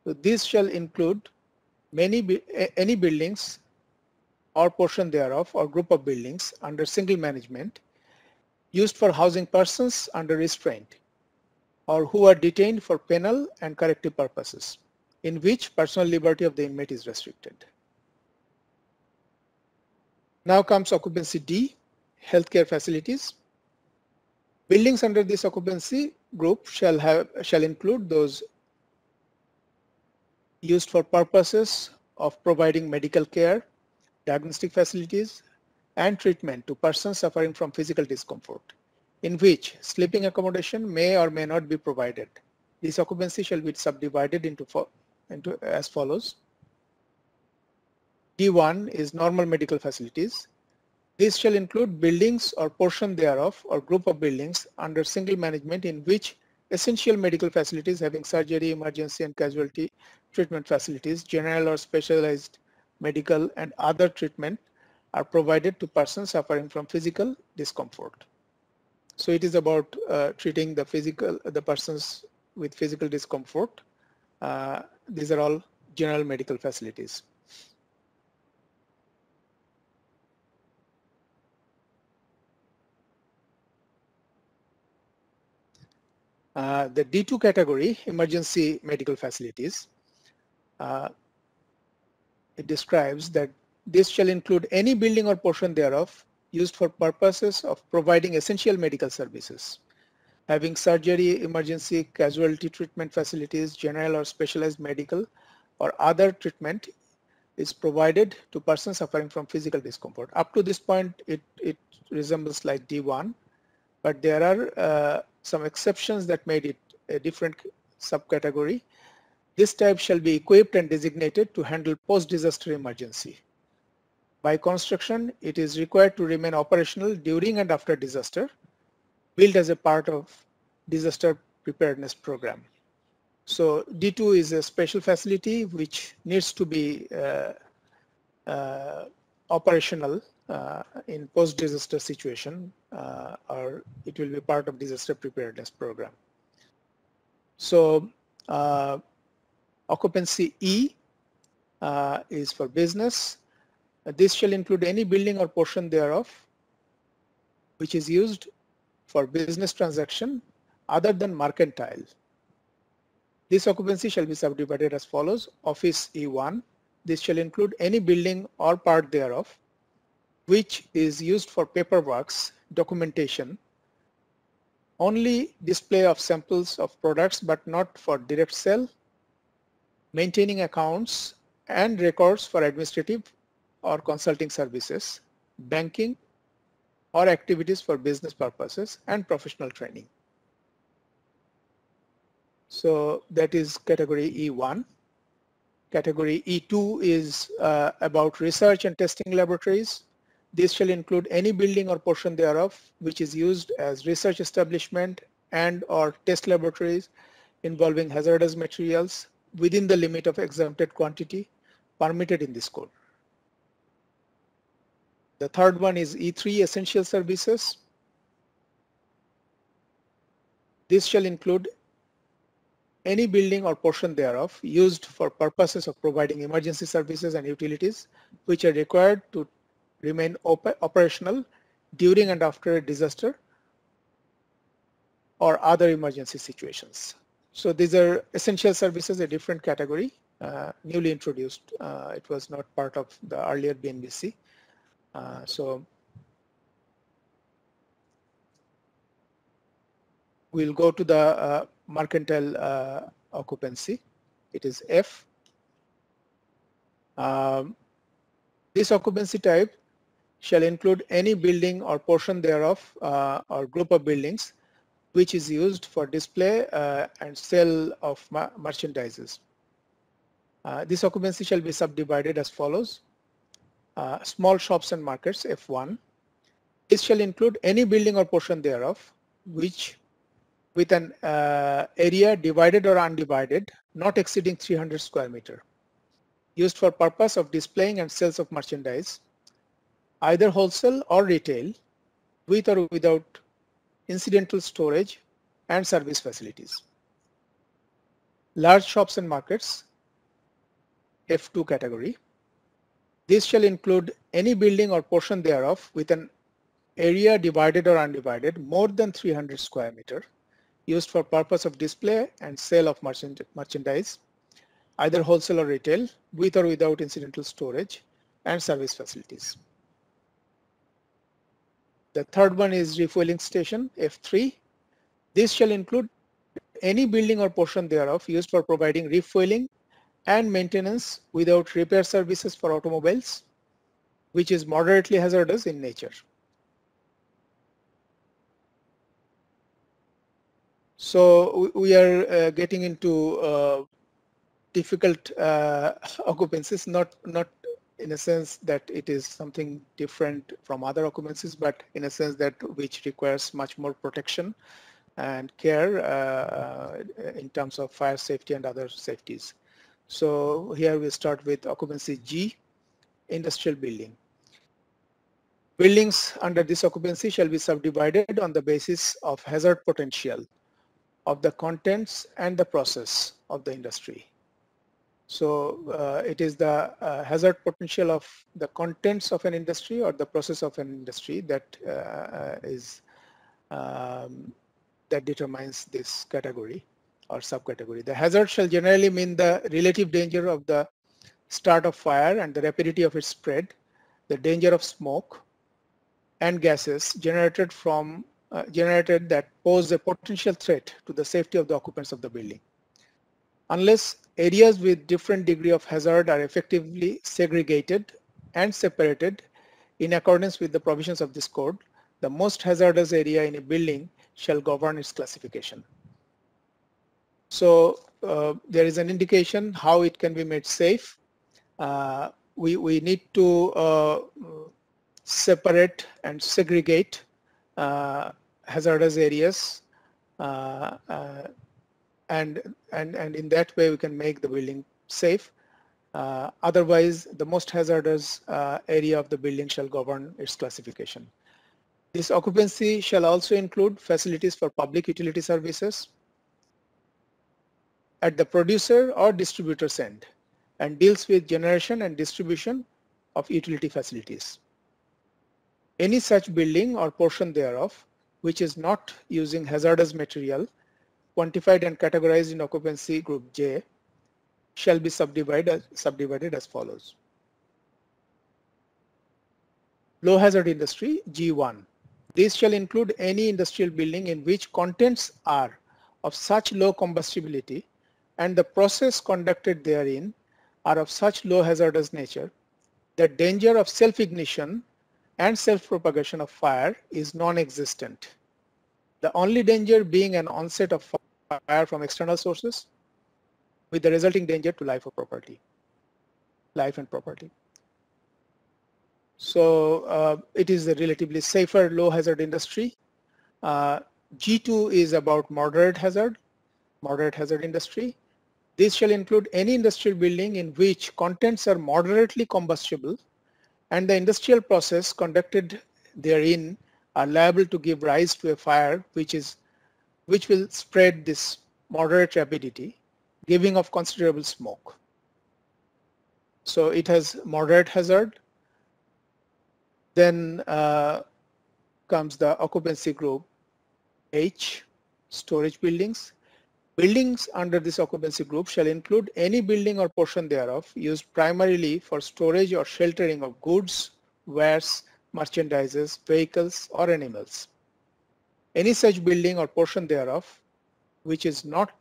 So this shall include many any buildings or portion thereof or group of buildings under single management used for housing persons under restraint or who are detained for penal and corrective purposes in which personal liberty of the inmate is restricted. Now comes occupancy D healthcare facilities. Buildings under this occupancy group shall have shall include those used for purposes of providing medical care, diagnostic facilities, and treatment to persons suffering from physical discomfort, in which sleeping accommodation may or may not be provided. This occupancy shall be subdivided into, into as follows. D1 is normal medical facilities. This shall include buildings or portion thereof or group of buildings under single management in which essential medical facilities having surgery, emergency and casualty treatment facilities, general or specialized medical and other treatment are provided to persons suffering from physical discomfort. So it is about uh, treating the physical, the persons with physical discomfort. Uh, these are all general medical facilities. Uh, the D2 category, emergency medical facilities, uh, it describes that this shall include any building or portion thereof used for purposes of providing essential medical services, having surgery, emergency, casualty treatment facilities, general or specialized medical or other treatment is provided to persons suffering from physical discomfort. Up to this point, it, it resembles like D1, but there are uh, some exceptions that made it a different subcategory. This type shall be equipped and designated to handle post-disaster emergency. By construction, it is required to remain operational during and after disaster, built as a part of disaster preparedness program. So D2 is a special facility which needs to be uh, uh, operational uh, in post-disaster situation uh, or it will be part of disaster preparedness program. So uh, occupancy E uh, is for business. this shall include any building or portion thereof which is used for business transaction other than mercantile. This occupancy shall be subdivided as follows. Office E1. This shall include any building or part thereof which is used for paperworks, documentation, only display of samples of products but not for direct sale, maintaining accounts and records for administrative or consulting services, banking or activities for business purposes and professional training. So that is category E1. Category E2 is uh, about research and testing laboratories. This shall include any building or portion thereof which is used as research establishment and or test laboratories involving hazardous materials within the limit of exempted quantity permitted in this code. The third one is E3 essential services. This shall include any building or portion thereof used for purposes of providing emergency services and utilities which are required to remain op operational during and after a disaster or other emergency situations. So these are essential services, a different category, uh, newly introduced. Uh, it was not part of the earlier BNBC. Uh, so we'll go to the uh, mercantile uh, occupancy. It is F. Um, this occupancy type shall include any building or portion thereof uh, or group of buildings which is used for display uh, and sale of merchandises. Uh, this occupancy shall be subdivided as follows. Uh, small shops and markets F1. This shall include any building or portion thereof which with an uh, area divided or undivided not exceeding 300 square meter used for purpose of displaying and sales of merchandise either wholesale or retail with or without incidental storage and service facilities. Large shops and markets F2 category. This shall include any building or portion thereof with an area divided or undivided more than 300 square meter used for purpose of display and sale of merchant merchandise, either wholesale or retail, with or without incidental storage and service facilities. The third one is refueling station, F3. This shall include any building or portion thereof used for providing refueling and maintenance without repair services for automobiles, which is moderately hazardous in nature. So we are uh, getting into uh, difficult uh, occupancies, not not in a sense that it is something different from other occupancies, but in a sense that which requires much more protection and care uh, in terms of fire safety and other safeties. So here we start with occupancy G, industrial building. Buildings under this occupancy shall be subdivided on the basis of hazard potential of the contents and the process of the industry. So uh, it is the uh, hazard potential of the contents of an industry or the process of an industry that uh, is um, that determines this category or subcategory. The hazard shall generally mean the relative danger of the start of fire and the rapidity of its spread, the danger of smoke and gases generated from uh, generated that pose a potential threat to the safety of the occupants of the building. Unless areas with different degree of hazard are effectively segregated and separated in accordance with the provisions of this code, the most hazardous area in a building shall govern its classification. So uh, there is an indication how it can be made safe. Uh, we, we need to uh, separate and segregate uh, hazardous areas uh, uh, and, and, and in that way we can make the building safe. Uh, otherwise, the most hazardous uh, area of the building shall govern its classification. This occupancy shall also include facilities for public utility services at the producer or distributor's end and deals with generation and distribution of utility facilities. Any such building or portion thereof which is not using hazardous material quantified and categorized in occupancy group J shall be subdivided, subdivided as follows. Low hazard industry G1 this shall include any industrial building in which contents are of such low combustibility and the process conducted therein are of such low hazardous nature that danger of self-ignition and self-propagation of fire is non-existent. The only danger being an onset of fire from external sources with the resulting danger to life or property, life and property. So uh, it is a relatively safer low hazard industry. Uh, G2 is about moderate hazard, moderate hazard industry. This shall include any industrial building in which contents are moderately combustible and the industrial process conducted therein are liable to give rise to a fire which is which will spread this moderate rapidity giving of considerable smoke. So it has moderate hazard, then uh, comes the occupancy group H, storage buildings. Buildings under this occupancy group shall include any building or portion thereof used primarily for storage or sheltering of goods, wares, merchandises, vehicles or animals. Any such building or portion thereof which is not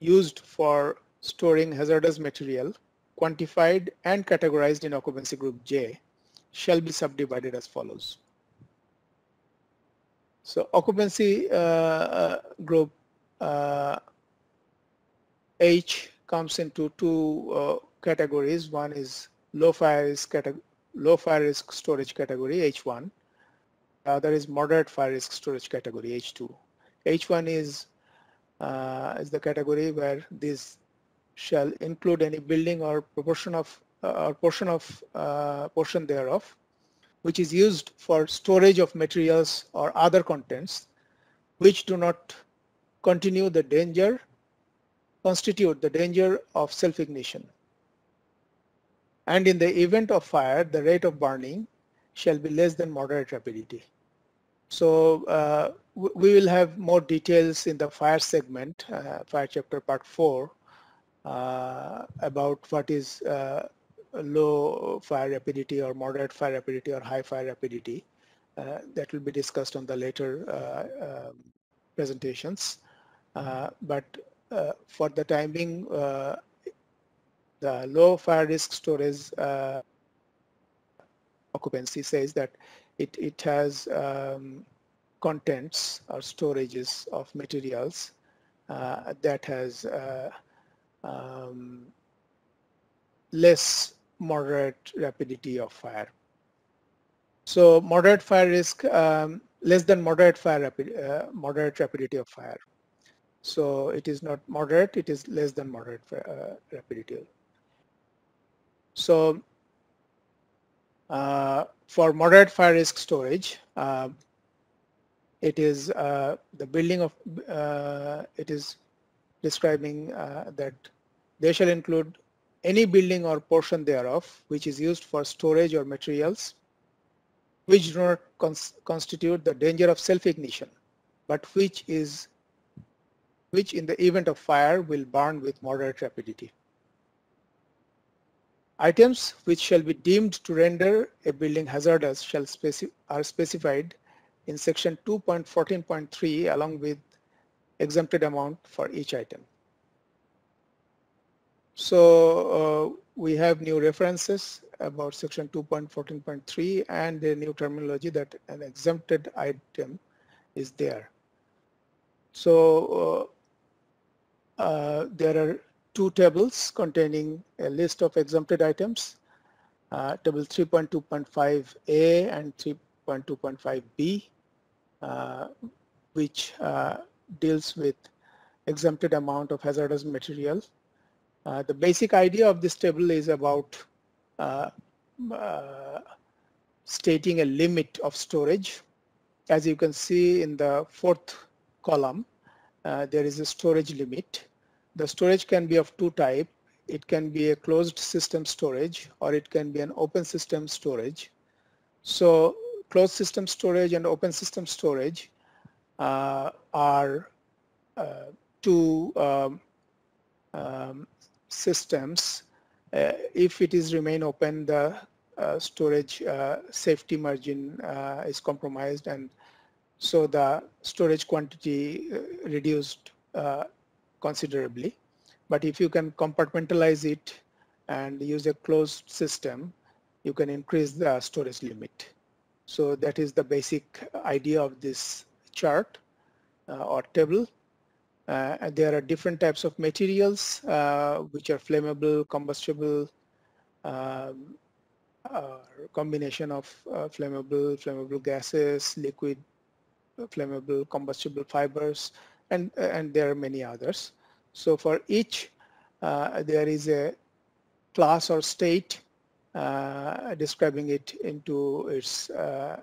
used for storing hazardous material quantified and categorized in occupancy group J shall be subdivided as follows. So occupancy uh, uh, group uh, H comes into two uh, categories. One is low fire risk low fire risk storage category H1. The other is moderate fire risk storage category H2. H1 is uh, is the category where this shall include any building or proportion of or portion of uh, portion thereof which is used for storage of materials or other contents which do not continue the danger constitute the danger of self-ignition and in the event of fire the rate of burning shall be less than moderate rapidity so uh, we will have more details in the fire segment uh, fire chapter part 4 uh, about what is uh, low fire rapidity or moderate fire rapidity or high fire rapidity. Uh, that will be discussed on the later uh, um, presentations. But for the time being, the low fire risk storage uh, occupancy says that it, it has um, contents or storages of materials that has um, less moderate rapidity of fire. So moderate fire risk, um, less than moderate fire rapid, uh, moderate rapidity of fire. So it is not moderate, it is less than moderate uh, rapidity. So uh, for moderate fire risk storage, uh, it is uh, the building of, uh, it is describing that they shall include any building or portion thereof which is used for storage or materials which do not cons constitute the danger of self-ignition but which is which in the event of fire will burn with moderate rapidity. Items which shall be deemed to render a building hazardous shall speci are specified in section 2.14.3 along with exempted amount for each item. So uh, we have new references about section 2.14.3 and the new terminology that an exempted item is there. So uh, uh, there are two tables containing a list of exempted items, uh, table 3.2.5a and 3.2.5b, uh, which uh, deals with exempted amount of hazardous material. Uh, the basic idea of this table is about uh, stating a limit of storage. As you can see in the fourth column, there is a storage limit. The storage can be of two type. It can be a closed system storage or it can be an open system storage. So closed system storage and open system storage uh, are uh, two um, um, systems. Uh, if it is remain open, the uh, storage uh, safety margin uh, is compromised and so the storage quantity reduced considerably. But if you can compartmentalize it and use a closed system, you can increase the storage limit. So that is the basic idea of this chart uh, or table. Uh, there are different types of materials uh, which are flammable, combustible, um, combination of flammable, flammable gases, liquid, flammable, combustible fibers, and, and there are many others. So for each, uh, there is a class or state uh, describing it into its uh,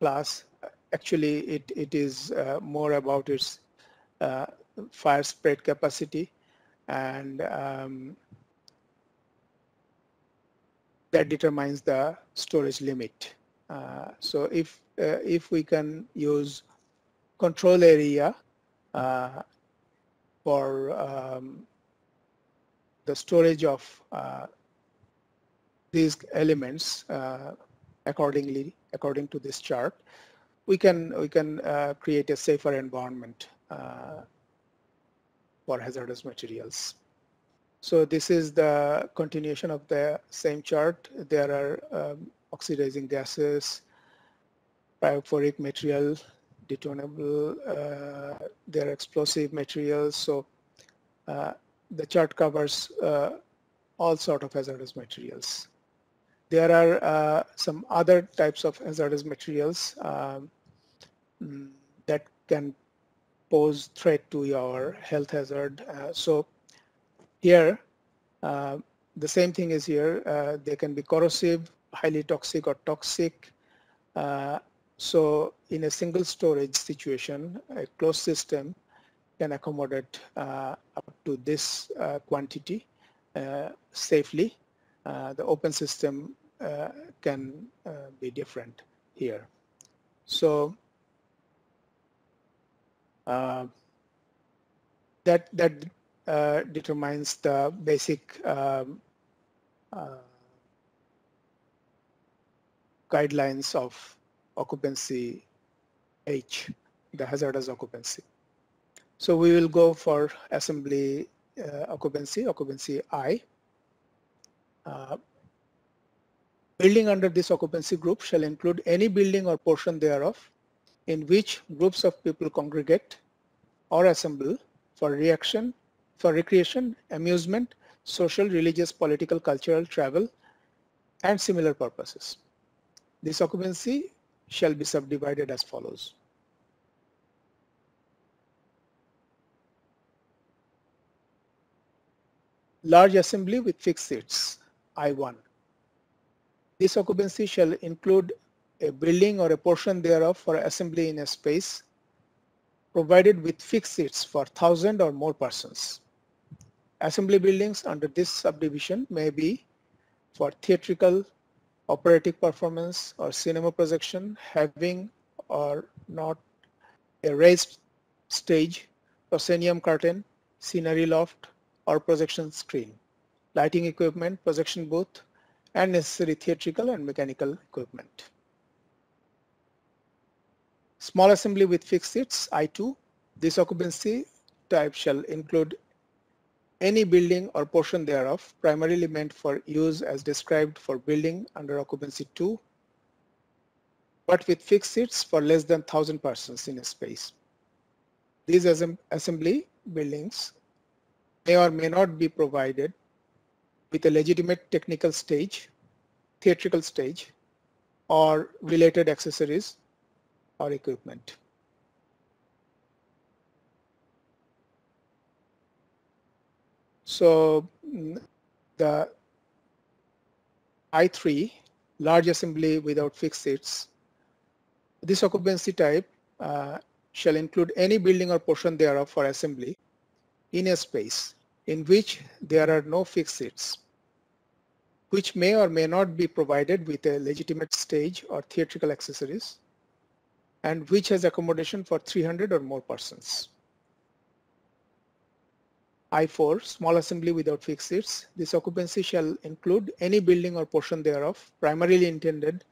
class actually it, it is more about its fire spread capacity and um, that determines the storage limit. Uh, so if uh, if we can use control area uh, for um, the storage of uh, these elements accordingly according to this chart, we can we can uh, create a safer environment uh, for hazardous materials. So this is the continuation of the same chart. There are um, oxidizing gases, pyrophoric material, detonable, uh, there are explosive materials. So uh, the chart covers uh, all sort of hazardous materials. There are uh, some other types of hazardous materials um, mm, that can pose threat to your health hazard. Uh, so here, the same thing is here. They can be corrosive, highly toxic or toxic. Uh, so in a single storage situation, a closed system can accommodate uh, up to this quantity safely uh, the open system uh, can uh, be different here. So that that determines the basic um, guidelines of occupancy H, the hazardous occupancy. So we will go for assembly uh, occupancy, occupancy I. Uh, building under this occupancy group shall include any building or portion thereof in which groups of people congregate or assemble for reaction, for recreation, amusement, social, religious, political, cultural, travel, and similar purposes. This occupancy shall be subdivided as follows. Large assembly with fixed seats. I1. This occupancy shall include a building or a portion thereof for assembly in a space provided with fixed seats for 1000 or more persons. Assembly buildings under this subdivision may be for theatrical, operatic performance or cinema projection having or not a raised stage, proscenium curtain, scenery loft or projection screen lighting equipment, projection booth, and necessary theatrical and mechanical equipment. Small assembly with fixed seats, I2. This occupancy type shall include any building or portion thereof primarily meant for use as described for building under occupancy 2 but with fixed seats for less than 1000 persons in a space. These assembly buildings may or may not be provided with a legitimate technical stage, theatrical stage, or related accessories or equipment. So mm, the I3, large assembly without fixed seats, this occupancy type uh, shall include any building or portion thereof for assembly in a space in which there are no fixed seats, which may or may not be provided with a legitimate stage or theatrical accessories, and which has accommodation for 300 or more persons. I4, small assembly without fixed seats. This occupancy shall include any building or portion thereof primarily intended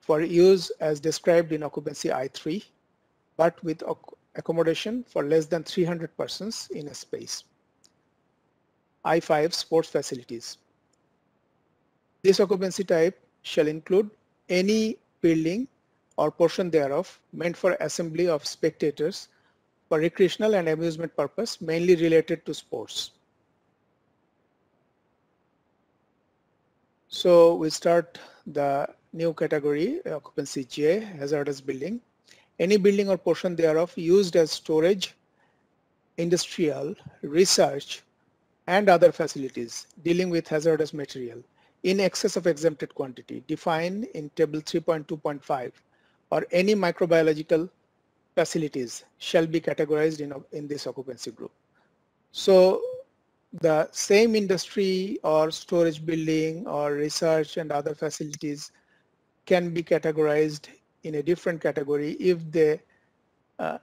for use as described in occupancy I3, but with accommodation for less than 300 persons in a space. I5 sports facilities. This occupancy type shall include any building or portion thereof meant for assembly of spectators for recreational and amusement purpose mainly related to sports. So we start the new category occupancy J hazardous building. Any building or portion thereof used as storage, industrial, research and other facilities dealing with hazardous material in excess of exempted quantity defined in table 3.2.5 or any microbiological facilities shall be categorized in, in this occupancy group. So the same industry or storage building or research and other facilities can be categorized in a different category if they uh,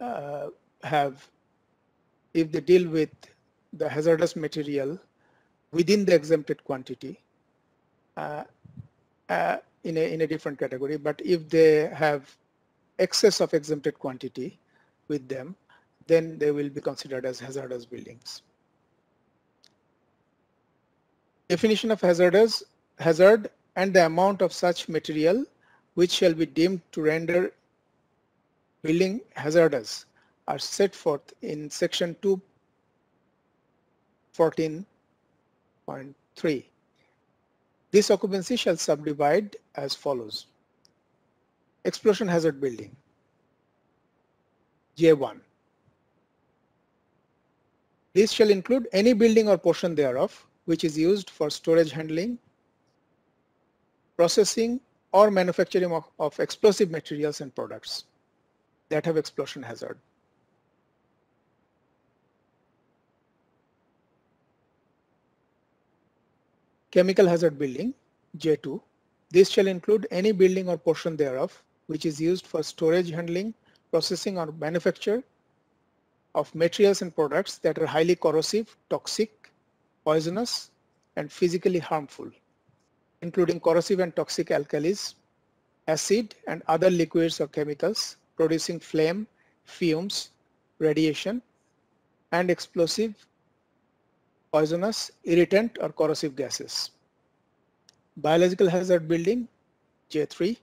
uh, have if they deal with the hazardous material within the exempted quantity uh, uh, in, a, in a different category. But if they have excess of exempted quantity with them, then they will be considered as hazardous buildings. Definition of hazardous, hazard and the amount of such material which shall be deemed to render building hazardous are set forth in section 2 14.3. This occupancy shall subdivide as follows. Explosion hazard building, J1. This shall include any building or portion thereof which is used for storage handling, processing or manufacturing of, of explosive materials and products that have explosion hazard. Chemical hazard building, J2. This shall include any building or portion thereof which is used for storage handling, processing or manufacture of materials and products that are highly corrosive, toxic, poisonous, and physically harmful, including corrosive and toxic alkalis, acid and other liquids or chemicals producing flame, fumes, radiation, and explosive poisonous, irritant or corrosive gases. Biological hazard building, J3.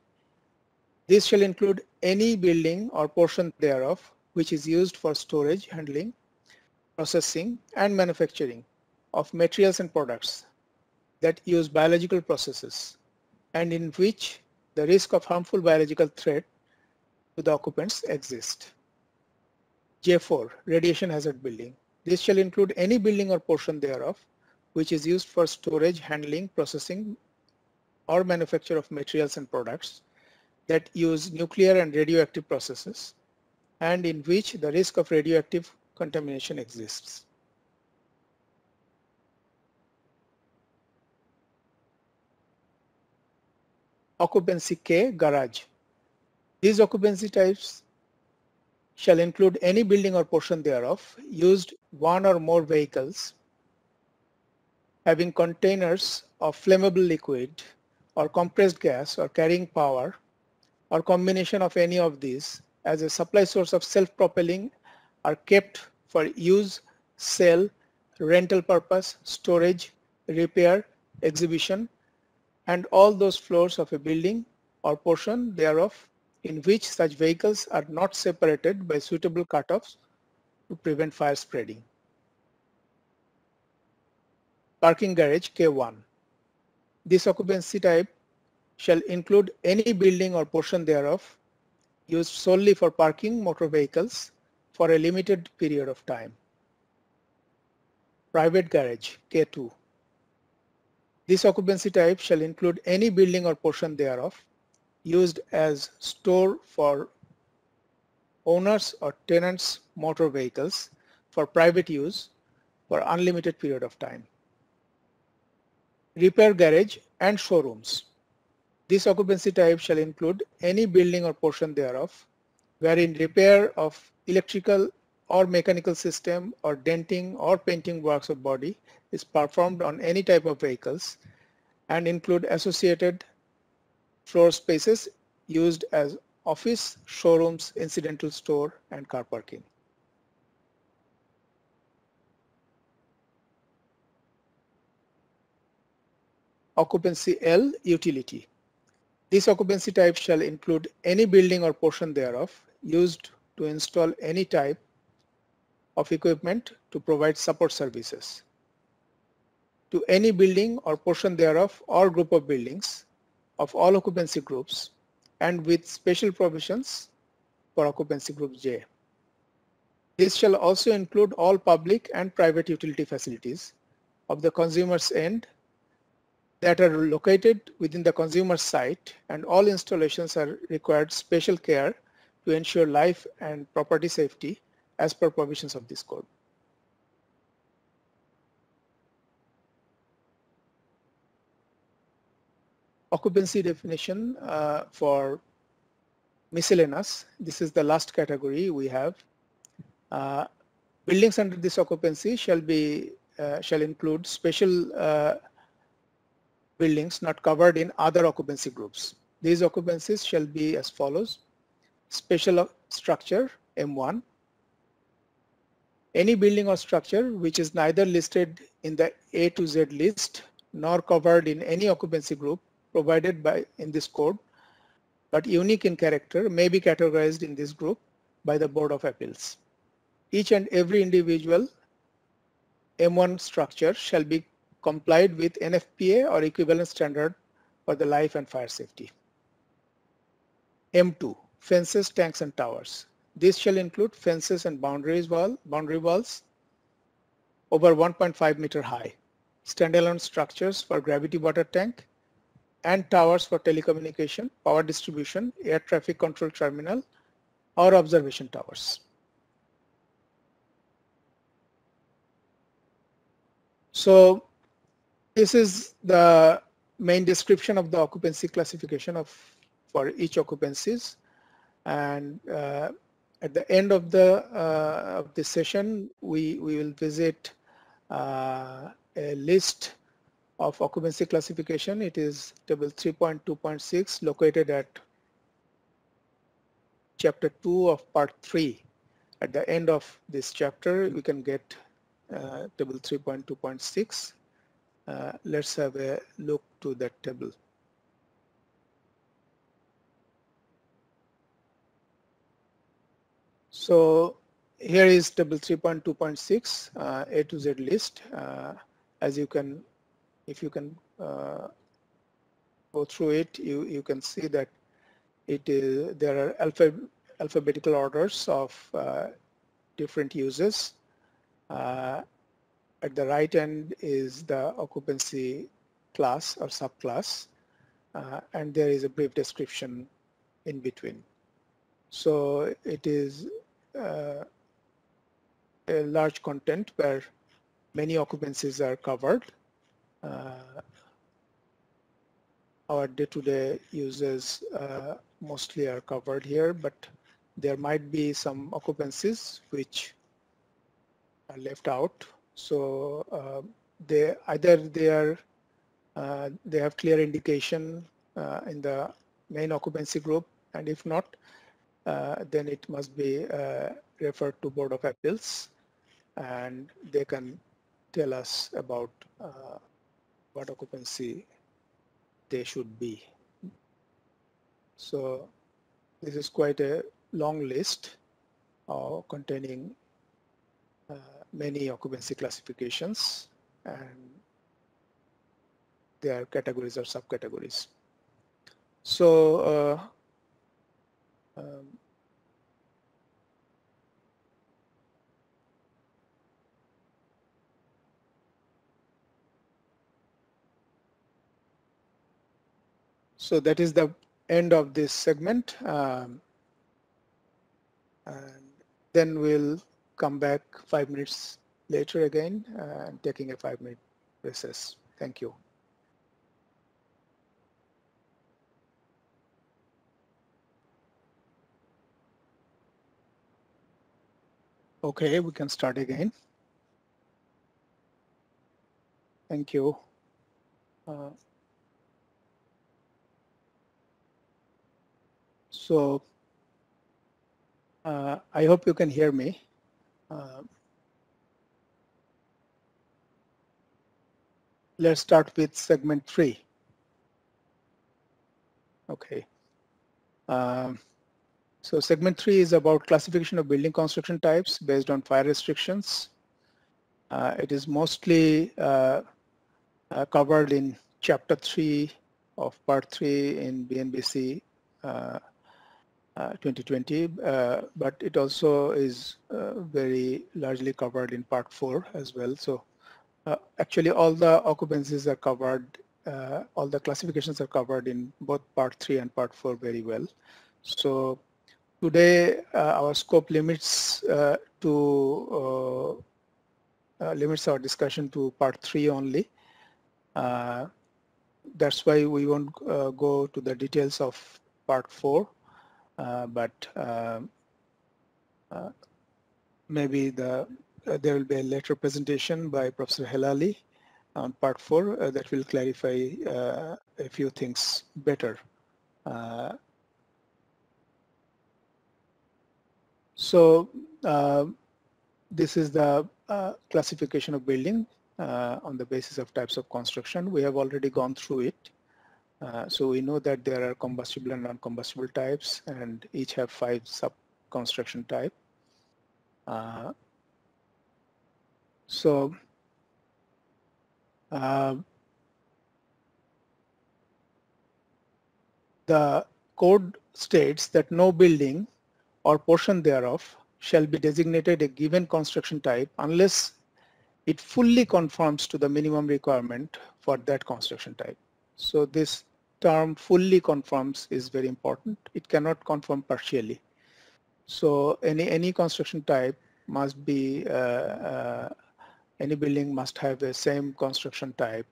This shall include any building or portion thereof which is used for storage, handling, processing and manufacturing of materials and products that use biological processes and in which the risk of harmful biological threat to the occupants exist. J4, radiation hazard building. This shall include any building or portion thereof which is used for storage, handling, processing or manufacture of materials and products that use nuclear and radioactive processes and in which the risk of radioactive contamination exists. Occupancy K, garage. These occupancy types shall include any building or portion thereof used one or more vehicles having containers of flammable liquid or compressed gas or carrying power or combination of any of these as a supply source of self-propelling are kept for use, sale rental purpose, storage, repair, exhibition, and all those floors of a building or portion thereof in which such vehicles are not separated by suitable cutoffs to prevent fire spreading. Parking garage K1. This occupancy type shall include any building or portion thereof used solely for parking motor vehicles for a limited period of time. Private garage K2. This occupancy type shall include any building or portion thereof used as store for owners or tenants motor vehicles for private use for unlimited period of time. Repair garage and showrooms. This occupancy type shall include any building or portion thereof wherein repair of electrical or mechanical system or denting or painting works of body is performed on any type of vehicles and include associated floor spaces used as office, showrooms, incidental store and car parking. Occupancy L utility. This occupancy type shall include any building or portion thereof used to install any type of equipment to provide support services to any building or portion thereof or group of buildings of all occupancy groups and with special provisions for occupancy group J. This shall also include all public and private utility facilities of the consumer's end that are located within the consumer site and all installations are required special care to ensure life and property safety as per provisions of this code. Occupancy definition uh, for miscellaneous. This is the last category we have. Uh, buildings under this occupancy shall be uh, shall include special uh, buildings not covered in other occupancy groups. These occupancies shall be as follows. Special structure M1. Any building or structure which is neither listed in the A to Z list nor covered in any occupancy group provided by in this code but unique in character may be categorized in this group by the Board of Appeals. Each and every individual M1 structure shall be complied with NFPA or equivalent standard for the life and fire safety. M2, fences, tanks and towers. This shall include fences and boundaries wall, boundary walls over 1.5 meter high, standalone structures for gravity water tank, and towers for telecommunication, power distribution, air traffic control terminal, or observation towers. So this is the main description of the occupancy classification of for each occupancies. And uh, at the end of the uh, of this session we we will visit uh, a list of occupancy classification. It is table 3.2.6 located at chapter 2 of part 3 at the end of this chapter we can get uh, table 3.2.6 uh, let's have a look to that table. So here is table 3.2.6 uh, A to Z list. Uh, as you can, if you can uh, go through it, you, you can see that it is there are alpha, alphabetical orders of uh, different uses. At the right end is the occupancy class or subclass uh, and there is a brief description in between. So it is uh, a large content where many occupancies are covered. Uh, our day-to-day -day users uh, mostly are covered here, but there might be some occupancies which are left out so uh, they either they are uh, they have clear indication uh, in the main occupancy group, and if not, then it must be referred to Board of Appeals, and they can tell us about uh, what occupancy they should be. So this is quite a long list uh, containing uh, many occupancy classifications and their categories or subcategories. So uh, um, So that is the end of this segment. Um, and then we'll come back five minutes later again uh, and taking a five minute recess. Thank you. Okay, we can start again. Thank you. Uh, So uh, I hope you can hear me. Uh, let's start with segment three. Okay. Um, so segment three is about classification of building construction types based on fire restrictions. Uh, it is mostly uh, uh, covered in chapter three of part three in BNBC uh, uh, 2020, uh, but it also is uh, very largely covered in part four as well. So actually all the occupancies are covered, all the classifications are covered in both part three and part four very well. So today our scope limits to uh, limits our discussion to part 3 only. Uh, that's why we won't uh, go to the details of part 4 but um, uh, maybe the uh, there will be a later presentation by Professor Helali on part four that will clarify a few things better. so this is the uh, classification of building uh, on the basis of types of construction. We have already gone through it. Uh, so we know that there are combustible and non-combustible types and each have five sub-construction type. Uh, so uh, the code states that no building or portion thereof shall be designated a given construction type unless it fully conforms to the minimum requirement for that construction type. So this term fully conforms is very important. It cannot conform partially. So any, any construction type must be, uh, uh, any building must have the same construction type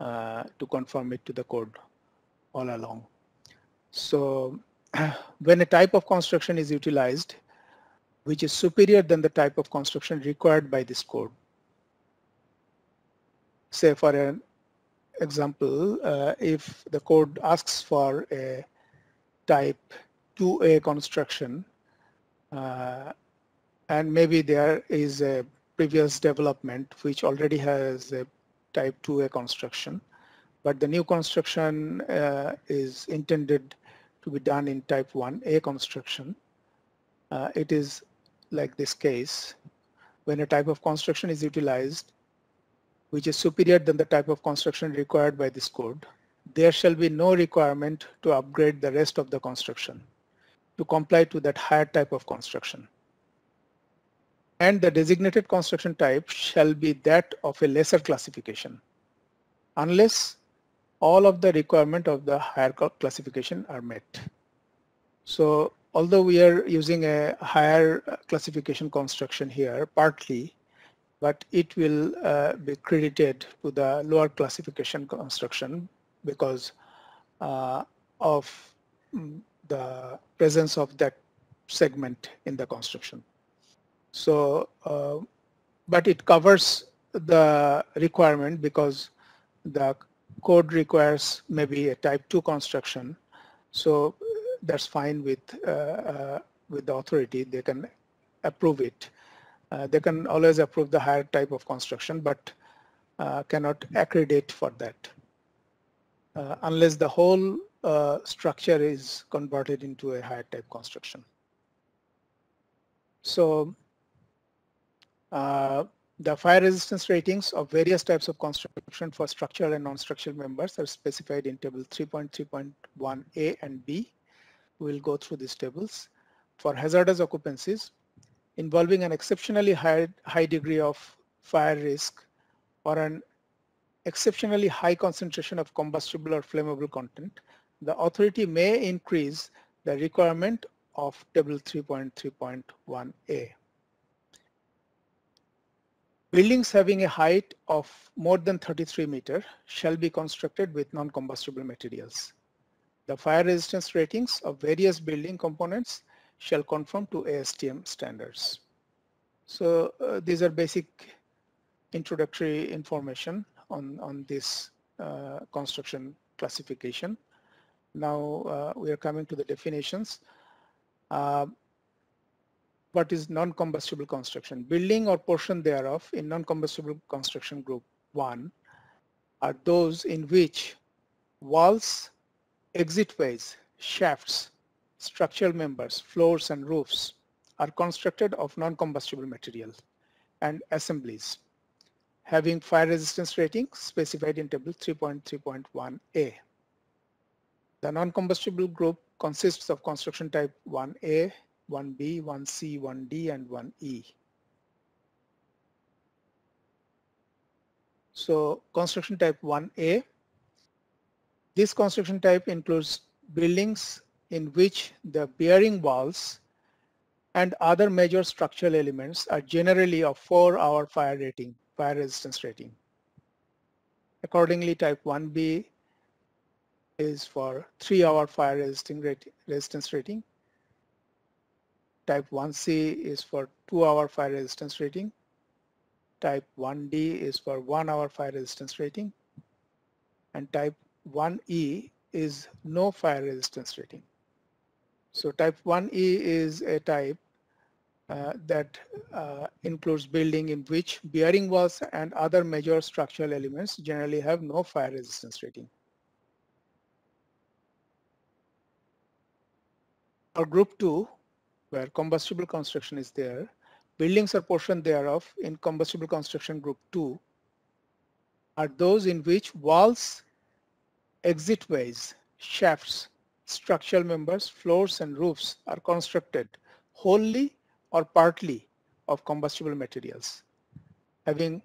uh, to conform it to the code all along. So when a type of construction is utilized, which is superior than the type of construction required by this code, say for an example, uh, if the code asks for a type 2A construction, uh, and maybe there is a previous development which already has a type 2A construction, but the new construction uh, is intended to be done in type 1A construction. Uh, it is like this case when a type of construction is utilized which is superior than the type of construction required by this code, there shall be no requirement to upgrade the rest of the construction to comply to that higher type of construction. And the designated construction type shall be that of a lesser classification unless all of the requirement of the higher classification are met. So although we are using a higher uh, classification construction here partly but it will uh, be credited to the lower classification construction because uh, of mm, the presence of that segment in the construction. So, uh, but it covers the requirement because the code requires maybe a type 2 construction. So that's fine with, uh, uh, with the authority. They can approve it Uh, they can always approve the higher type of construction, but uh, cannot accredit for that uh, unless the whole uh, structure is converted into a higher type construction. So uh, the fire resistance ratings of various types of construction for structural and non-structural members are specified in table 3.3.1a and b. We'll go through these tables. For hazardous occupancies involving an exceptionally high, high degree of fire risk or an exceptionally high concentration of combustible or flammable content, the authority may increase the requirement of table 3.3.1a. Buildings having a height of more than 33 meter shall be constructed with non-combustible materials. The fire resistance ratings of various building components shall conform to ASTM standards. So uh, these are basic introductory information on, on this uh, construction classification. Now uh, we are coming to the definitions. Uh, what is non-combustible construction? Building or portion thereof in non-combustible construction group 1 are those in which walls, exitways, shafts, structural members, floors and roofs are constructed of non-combustible material and assemblies having fire resistance rating specified in table 3.3.1a. The non-combustible group consists of construction type 1A, 1B, 1C, 1D, and 1E. So construction type 1A, this construction type includes buildings in which the bearing walls and other major structural elements are generally of 4-hour fire rating fire resistance rating. Accordingly, type 1B is for 3-hour fire resistance rating. Type 1C is for 2-hour fire resistance rating. Type 1D is for 1-hour fire resistance rating. And type 1E is no fire resistance rating. So type 1E is a type uh, that uh, includes building in which bearing walls and other major structural elements generally have no fire resistance rating. For group 2, where combustible construction is there, buildings or portion thereof in combustible construction group 2 are those in which walls, exitways, shafts, structural members, floors and roofs are constructed wholly or partly of combustible materials having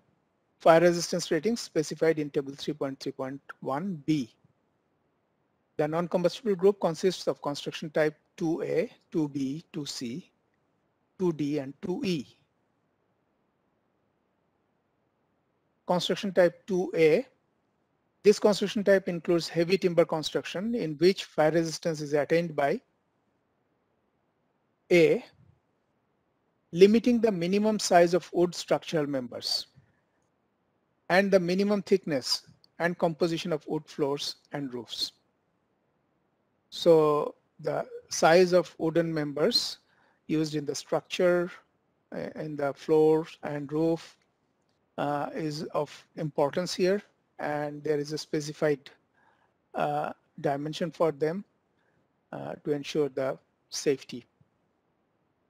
fire resistance ratings specified in table 3.3.1b. The non-combustible group consists of construction type 2A, 2B, 2C, 2D and 2E. Construction type 2A. This construction type includes heavy timber construction in which fire resistance is attained by A limiting the minimum size of wood structural members and the minimum thickness and composition of wood floors and roofs. So the size of wooden members used in the structure, uh, in the floor and roof uh, is of importance here and there is a specified uh, dimension for them uh, to ensure the safety.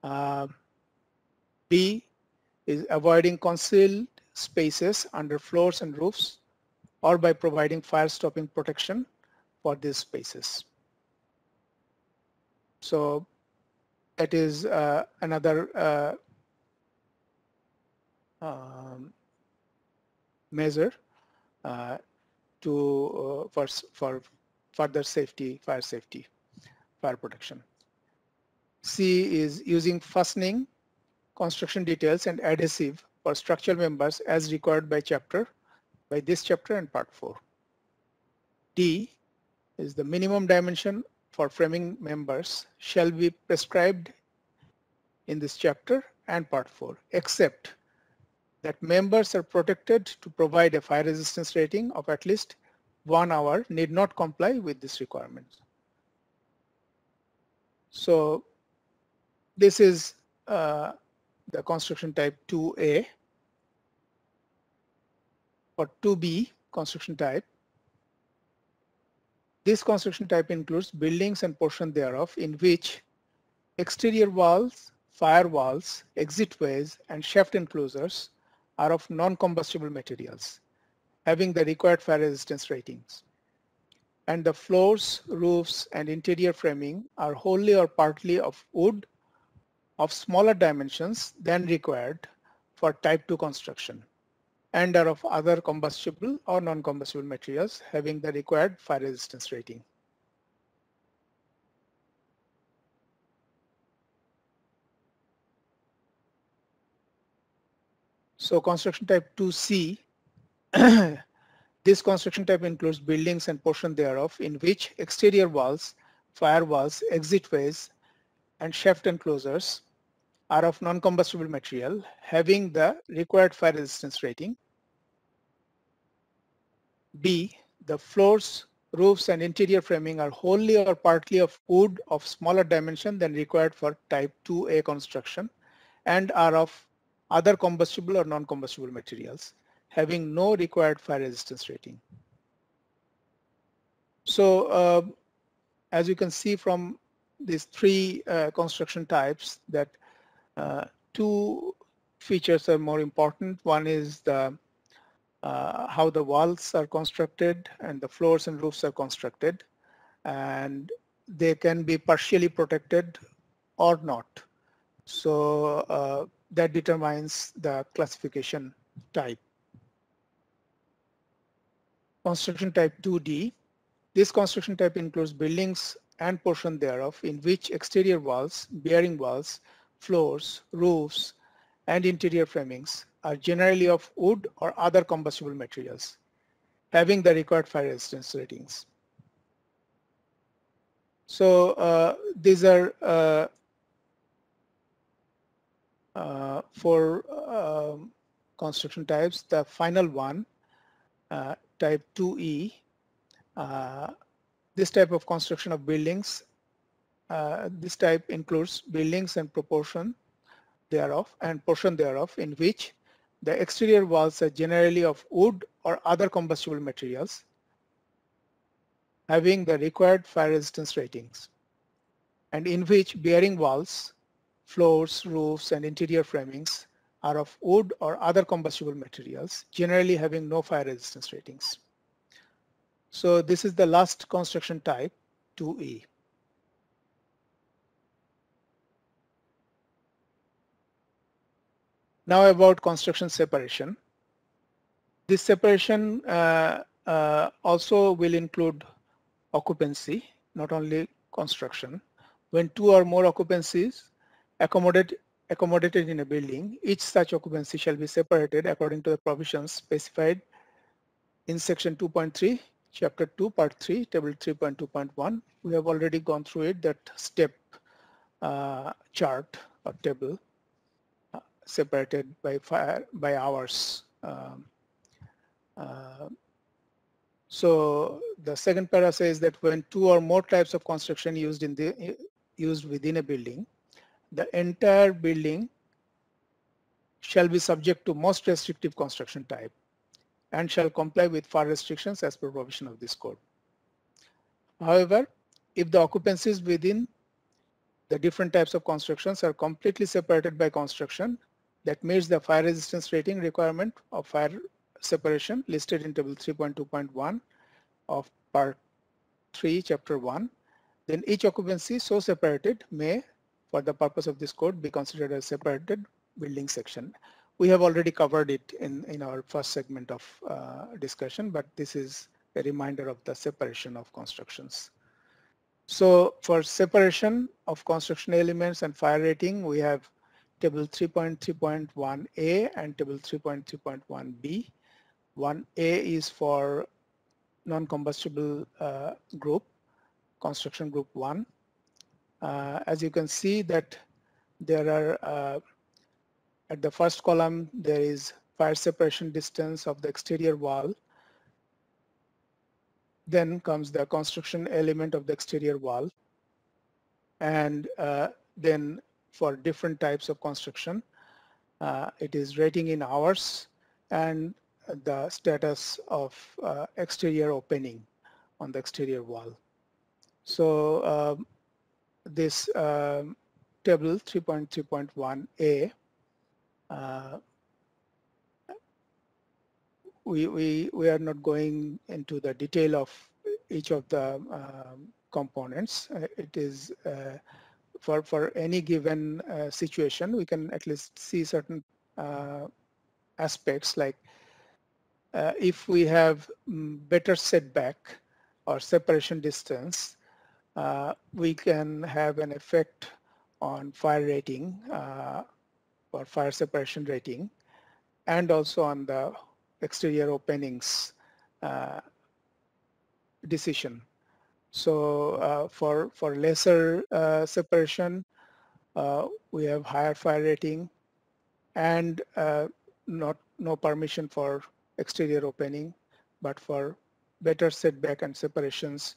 Uh, B is avoiding concealed spaces under floors and roofs or by providing fire stopping protection for these spaces. So that is uh, another uh, um, measure to uh, for for further safety, fire safety, fire protection. C is using fastening construction details and adhesive for structural members as required by chapter, by this chapter and part 4. D is the minimum dimension for framing members shall be prescribed in this chapter and part 4 except that members are protected to provide a fire resistance rating of at least one hour need not comply with this requirement. So this is uh, the construction type 2A. or 2B construction type, this construction type includes buildings and portion thereof in which exterior walls, firewalls, exitways, and shaft enclosures are of non-combustible materials, having the required fire resistance ratings. And the floors, roofs, and interior framing are wholly or partly of wood of smaller dimensions than required for type 2 construction and are of other combustible or non-combustible materials having the required fire resistance rating. So construction type 2C, this construction type includes buildings and portion thereof in which exterior walls, firewalls, exitways, and shaft enclosures are of non-combustible material having the required fire resistance rating. B, the floors, roofs and interior framing are wholly or partly of wood of smaller dimension than required for type 2A construction and are of other combustible or non-combustible materials having no required fire resistance rating. So uh, as you can see from these three uh, construction types that uh, two features are more important. One is the uh, how the walls are constructed and the floors and roofs are constructed and they can be partially protected or not. So uh, that determines the classification type. Construction type 2D. This construction type includes buildings and portion thereof in which exterior walls, bearing walls, floors, roofs, and interior framings are generally of wood or other combustible materials, having the required fire resistance ratings. So uh, these are uh, for um, construction types. The final one, uh, type 2E, uh, this type of construction of buildings uh, this type includes buildings and proportion thereof and portion thereof in which the exterior walls are generally of wood or other combustible materials having the required fire resistance ratings and in which bearing walls, floors, roofs and interior framings are of wood or other combustible materials generally having no fire resistance ratings. So this is the last construction type 2E. Now about construction separation. This separation uh, uh, also will include occupancy, not only construction. When two or more occupancies accommodate, accommodated in a building, each such occupancy shall be separated according to the provisions specified in section 2.3, chapter 2, part 3, table 3.2.1. We have already gone through it, that step uh, chart or table separated by fire, by hours. Um, uh, so the second para says that when two or more types of construction used in the used within a building, the entire building shall be subject to most restrictive construction type and shall comply with fire restrictions as per provision of this code. However, if the occupancies within the different types of constructions are completely separated by construction that meets the fire resistance rating requirement of fire separation listed in table 3.2.1 of part 3 chapter 1 then each occupancy so separated may for the purpose of this code be considered a separated building section we have already covered it in in our first segment of uh, discussion but this is a reminder of the separation of constructions so for separation of construction elements and fire rating we have table 3.3.1a and table 3.3.1b. 1a is for non-combustible uh, group, construction group 1. Uh, as you can see that there are, uh, at the first column, there is fire separation distance of the exterior wall. Then comes the construction element of the exterior wall. And uh, then for different types of construction. Uh, it is rating in hours and the status of uh, exterior opening on the exterior wall. So um, this um, table 3.3.1a uh, we, we, we are not going into the detail of each of the um, components. Uh, it is uh, for, for any given uh, situation, we can at least see certain uh, aspects like uh, if we have mm, better setback or separation distance, uh, we can have an effect on fire rating or fire separation rating and also on the exterior openings uh, decision. So uh, for for lesser uh, separation, uh, we have higher fire rating, and uh, not no permission for exterior opening, but for better setback and separations,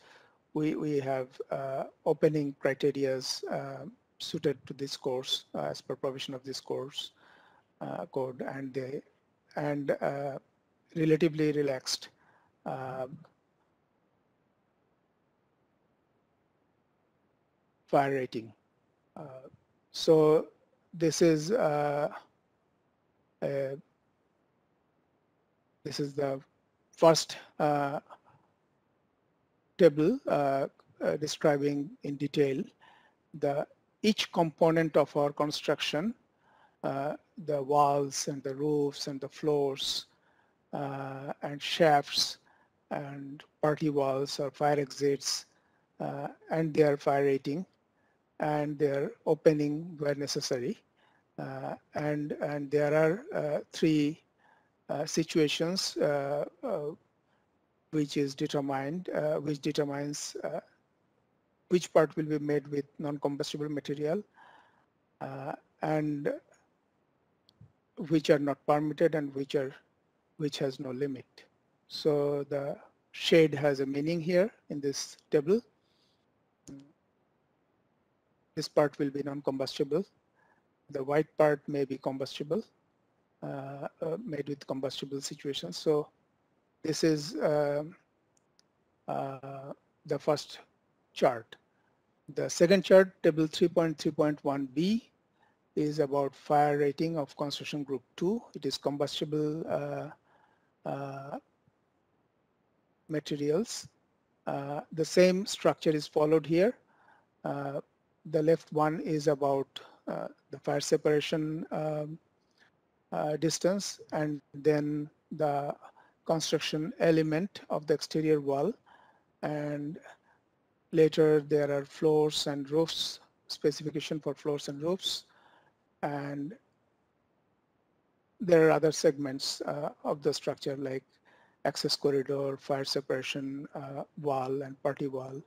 we we have uh, opening criterias suited to this course as per provision of this course code, and they and relatively relaxed. Um, fire rating. Uh, so this is uh, this is the first uh, table uh, uh, describing in detail the each component of our construction, the walls and the roofs and the floors, uh, and shafts and party walls or fire exits uh, and their fire rating and their opening where necessary. Uh, and, and there are three situations which is determined, which determines which part will be made with non-combustible material uh, and which are not permitted and which are which has no limit. So the shade has a meaning here in this table. This part will be non-combustible. The white part may be combustible, uh, uh, made with combustible situations. So this is uh, uh the first chart. The second chart, table 3.3.1b, is about fire rating of construction group 2. It is combustible uh, uh, materials. Uh, the same structure is followed here. Uh, the left one is about the fire separation um, distance and then the construction element of the exterior wall and later there are floors and roofs specification for floors and roofs and there are other segments uh, of the structure like access corridor, fire separation uh, wall and party wall,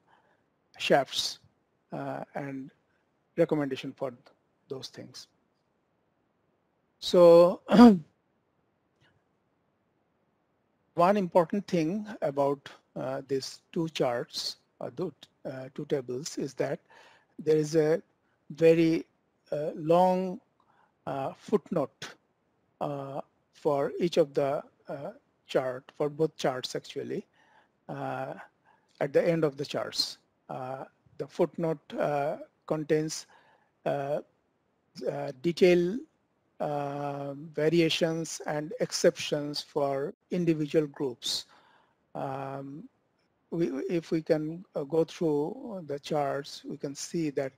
shafts, uh, and recommendation for th those things. So one important thing about uh, these two charts, or uh, two tables, is that there is a very uh, long footnote uh, for each of the uh, chart, for both charts actually, uh, at the end of the charts. the footnote contains detailed uh, variations and exceptions for individual groups. Um, we, if we can uh, go through the charts, we can see that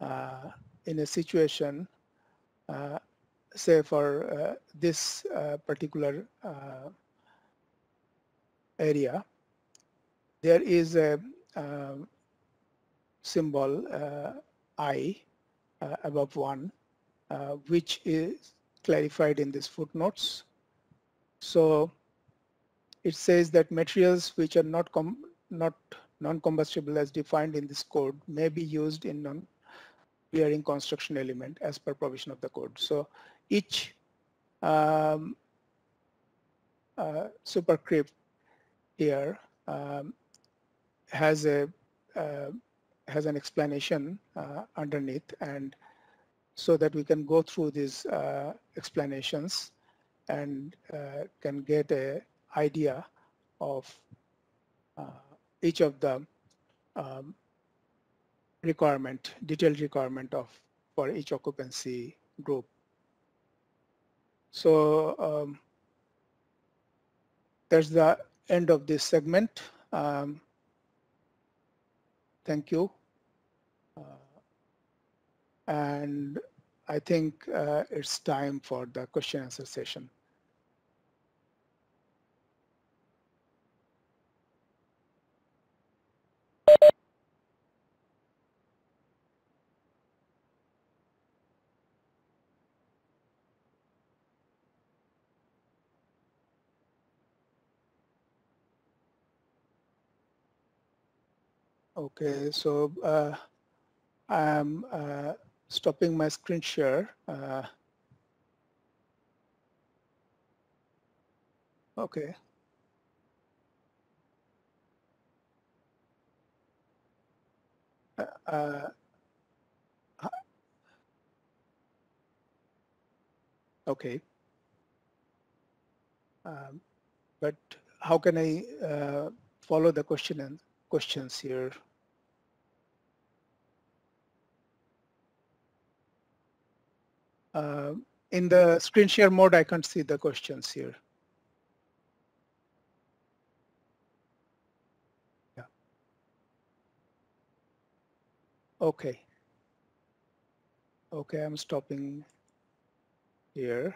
uh, in a situation say for uh, this uh, particular uh, area, there is a um, symbol I above one, which is clarified in these footnotes. So it says that materials which are not not non-combustible as defined in this code may be used in non-bearing construction element as per provision of the code. So each um, uh, here um, has a uh, has an explanation uh, underneath and so that we can go through these uh, explanations and uh, can get a idea of uh, each of the um, requirement, detailed requirement of for each occupancy group. So um, that's the end of this segment. Um, thank you. And I think uh, it's time for the question answer session. Okay, so uh, I'm uh, stopping my screen share. Uh, okay. Uh, uh okay. Um, but how can I uh, follow the question and questions here? Uh, in the screen share mode, I can't see the questions here. Yeah. Okay. Okay, I'm stopping here.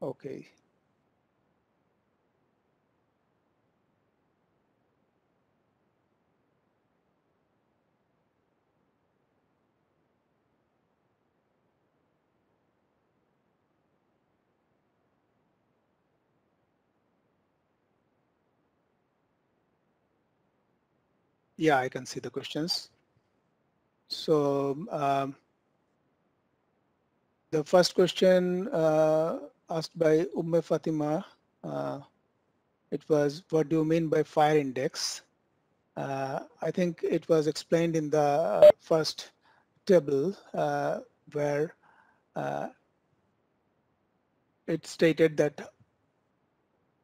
Okay. Yeah, I can see the questions. So um, the first question uh, asked by Umme Fatima, uh, it was, what do you mean by fire index? Uh, I think it was explained in the first table uh, where uh, it stated that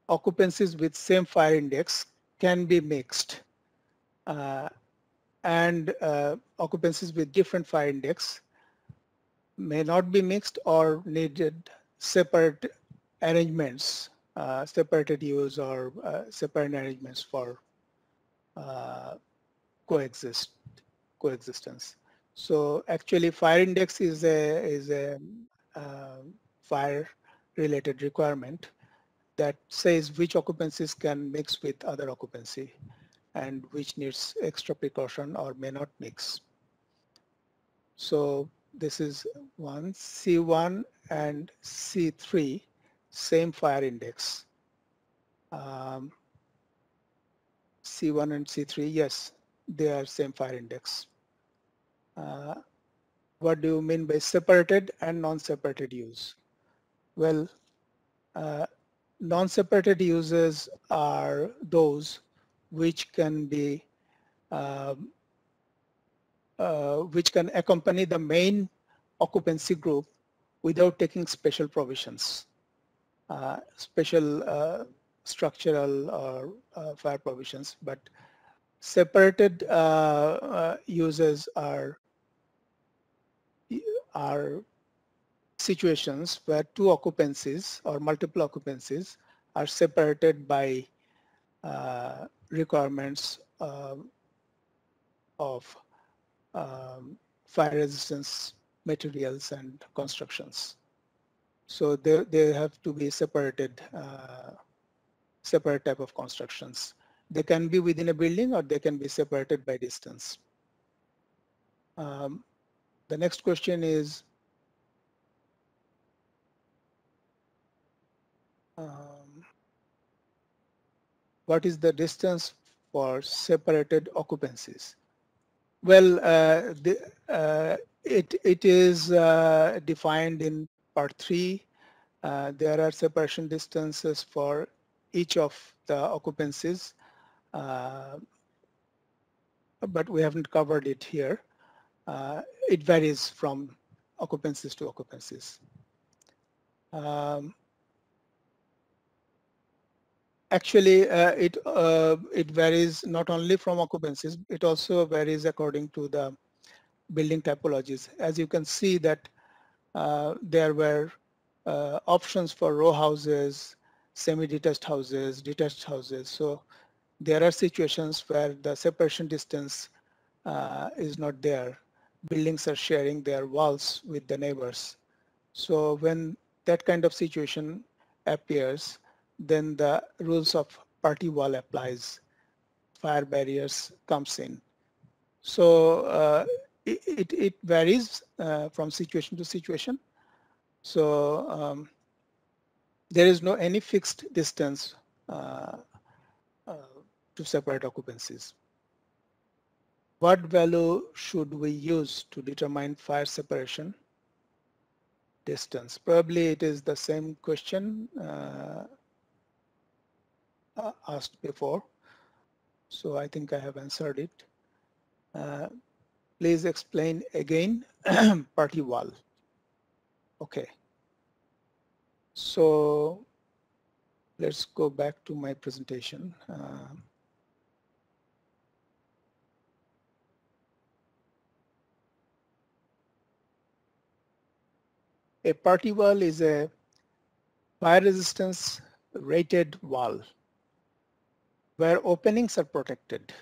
occupancies with same fire index can be mixed uh, and uh, occupancies with different fire index may not be mixed or needed separate arrangements, uh, separated use or uh, separate arrangements for uh, coexist coexistence. So actually, fire index is a is a uh, fire related requirement that says which occupancies can mix with other occupancy and which needs extra precaution or may not mix. So this is one C1 and C3 same fire index. Um, C1 and C3 yes they are same fire index. Uh, what do you mean by separated and non-separated use? Well, uh, non-separated uses are those which can be um, uh, which can accompany the main occupancy group without taking special provisions, uh, special uh, structural or uh, fire provisions, but separated uh, uses are are situations where two occupancies or multiple occupancies are separated by uh, requirements uh, of um, fire resistance materials and constructions. So they, they have to be separated, uh, separate type of constructions. They can be within a building or they can be separated by distance. Um, the next question is, um, what is the distance for separated occupancies? Well, uh, the, uh, it, it is uh, defined in part three. Uh, there are separation distances for each of the occupancies, uh, but we haven't covered it here. uh, it varies from occupancies to occupancies. Um, actually, uh, it uh, it varies not only from occupancies, it also varies according to the building typologies. As you can see that uh, there were uh, options for row houses, semi-detached houses, detached houses. So there are situations where the separation distance uh, is not there. Buildings are sharing their walls with the neighbors. So when that kind of situation appears, then the rules of party wall applies. Fire barriers comes in. So uh, it, it, it, varies uh, from situation to situation. So um, there is no any fixed distance uh, uh to separate occupancies. What value should we use to determine fire separation distance? Probably it is the same question uh, asked before. So I think I have answered it. Uh, please explain again party wall. Okay. So let's go back to my presentation. Uh, A party wall is a fire resistance rated wall where openings are protected,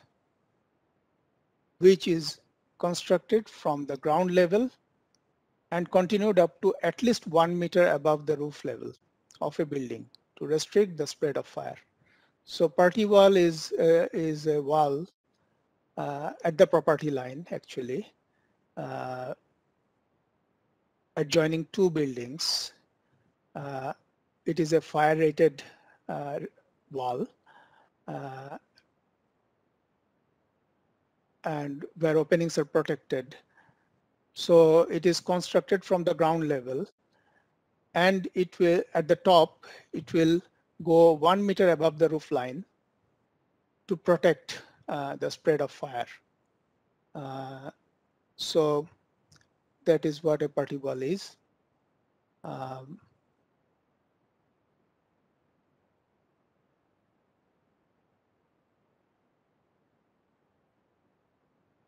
which is constructed from the ground level and continued up to at least one meter above the roof level of a building to restrict the spread of fire. So party wall is, uh, is a wall uh, at the property line actually uh, adjoining two buildings. Uh, it is a fire rated uh, wall uh, and where openings are protected. So it is constructed from the ground level and it will at the top it will go one meter above the roof line to protect uh, the spread of fire. Uh, so that is what a party wall is. Um,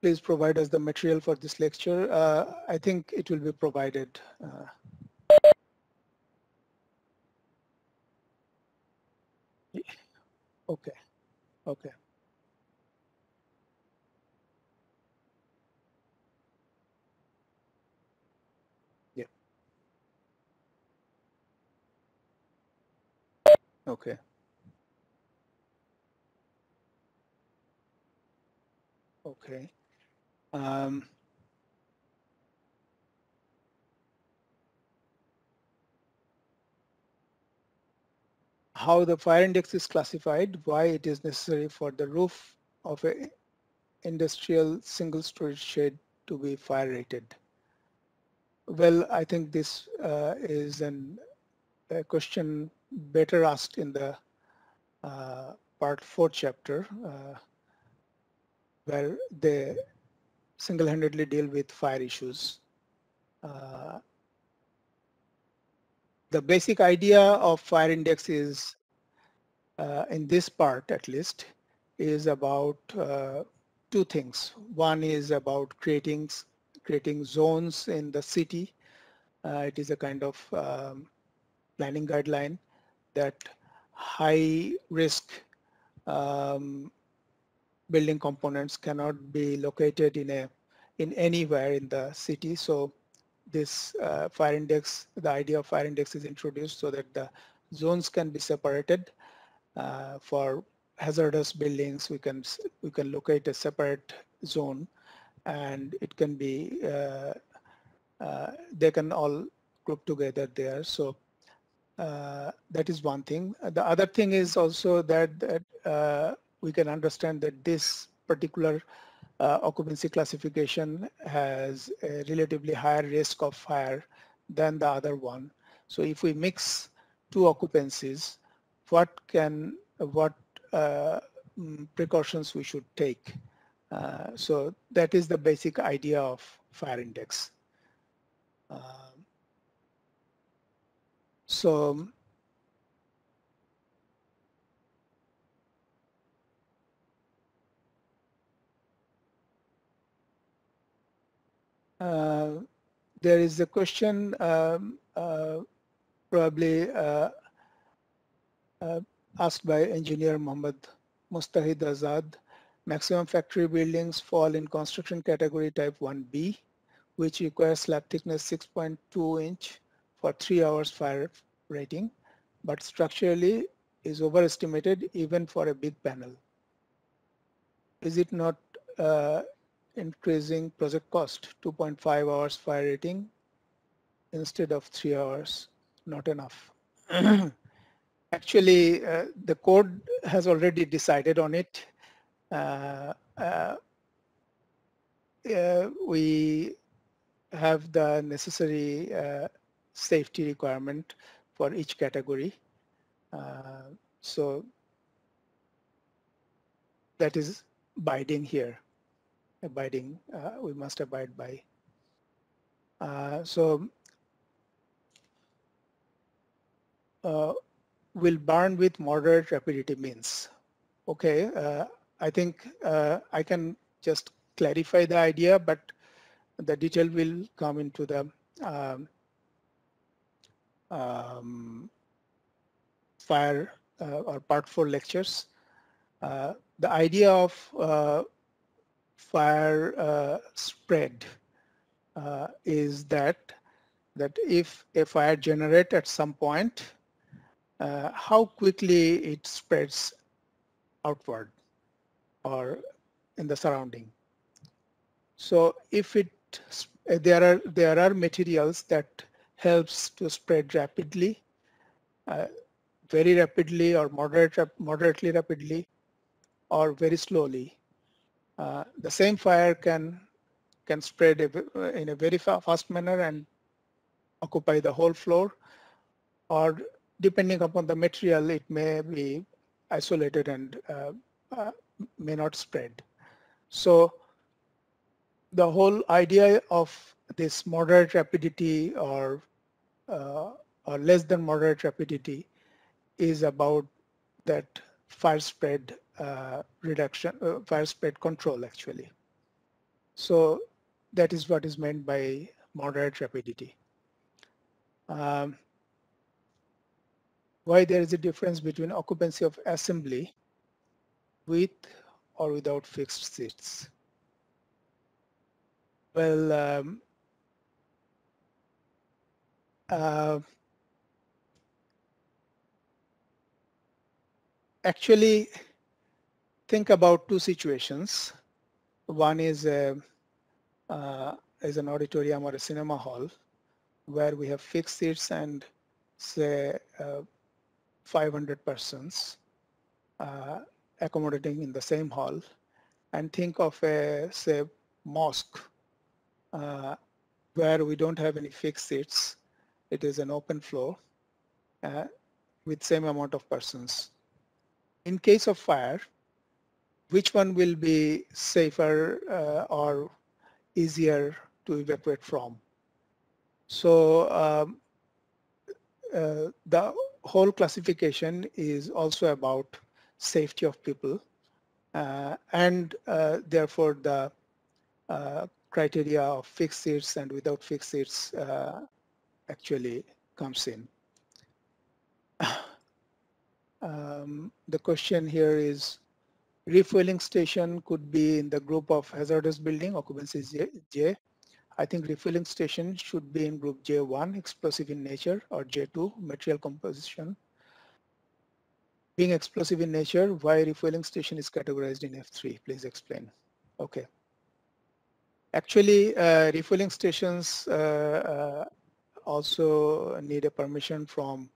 please provide us the material for this lecture. Uh, I think it will be provided. Uh, okay, okay. Okay. Okay. Um, how the fire index is classified, why it is necessary for the roof of a industrial single storage shed to be fire rated. Well, I think this uh, is an, a question better asked in the uh, part four chapter uh, where they single-handedly deal with fire issues. Uh, the basic idea of fire index is uh, in this part at least is about uh, two things. One is about creating creating zones in the city. Uh, it is a kind of um, planning guideline that high risk um, building components cannot be located in a in anywhere in the city. So this uh, fire index, the idea of fire index is introduced so that the zones can be separated uh, for hazardous buildings. We can we can locate a separate zone, and it can be uh, uh they can all group together there. So uh, that is one thing. The other thing is also that, that uh, we can understand that this particular uh, occupancy classification has a relatively higher risk of fire than the other one. So if we mix two occupancies, what can what uh, mm, precautions we should take Uh, so that is the basic idea of fire index. Um, so there is a question um, uh, probably uh, uh, asked by engineer Muhammad Mustahid Azad. Maximum factory buildings fall in construction category type 1B, which requires slab thickness 6.2 inch for three hours fire rating, but structurally is overestimated even for a big panel. Is it not uh, increasing project cost? 2.5 hours fire rating instead of three hours, not enough. Actually, uh, the code has already decided on it uh, uh, we have the necessary safety requirement for each category. so that is abiding here abiding uh, we must abide by uh, so uh, will burn with moderate rapidity means okay I think I can just clarify the idea, but the detail will come into the um, um, fire uh, or part four lectures. Uh, the idea of uh, fire uh, spread uh, is that that if a fire generate at some point, how quickly it spreads outward or in the surrounding. So if it there are there are materials that helps to spread rapidly, uh, very rapidly or moderate, moderately rapidly, or very slowly. Uh, the same fire can can spread in a very fast manner and occupy the whole floor, or depending upon the material, it may be isolated and uh, uh may not spread. So the whole idea of this moderate rapidity or, uh, or less than moderate rapidity is about that fire spread uh, reduction, uh, fire spread control actually. So that is what is meant by moderate rapidity. Um, why there is a difference between occupancy of assembly with or without fixed seats? Well, um, uh, actually think about two situations. One is a, uh, is an auditorium or a cinema hall where we have fixed seats and say uh, 500 persons. Uh, accommodating in the same hall and think of a say mosque uh, where we don't have any fixed seats it is an open floor uh, with same amount of persons in case of fire which one will be safer uh, or easier to evacuate from so um, uh, the whole classification is also about safety of people uh, and uh, therefore the uh, criteria of fixed seats and without fixed seats actually comes in. Um, the question here is refueling station could be in the group of hazardous building occupancy J, J. I think refueling station should be in group J1 explosive in nature or J2 material composition being explosive in nature, why refueling station is categorized in F3? Please explain. Okay. Actually, uh, refueling stations uh, uh, also need a permission from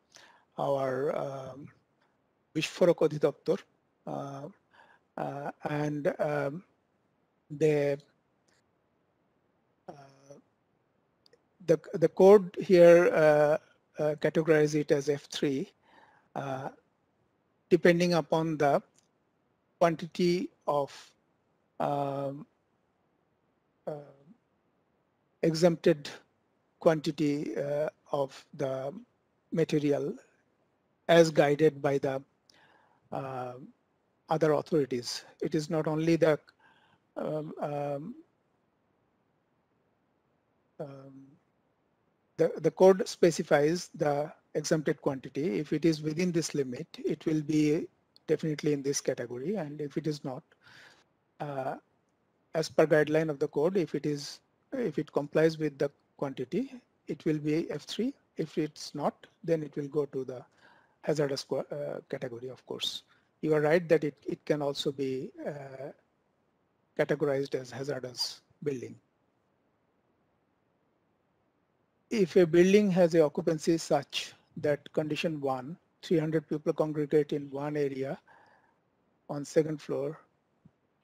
our um, Bishforak Adhidaptor. Uh, and um, the, uh, the the code here uh, uh, categorize it as F3 depending upon the quantity of um, uh, exempted quantity uh, of the material as guided by the uh, other authorities. It is not only the um, um, um, the, the code specifies the exempted quantity. If it is within this limit, it will be definitely in this category. And if it is not, uh, as per guideline of the code, if it is, if it complies with the quantity, it will be F3. If it's not, then it will go to the hazardous uh, category, of course. You are right that it, it can also be uh, categorized as hazardous building. If a building has a occupancy such that condition one, 300 people congregate in one area on second floor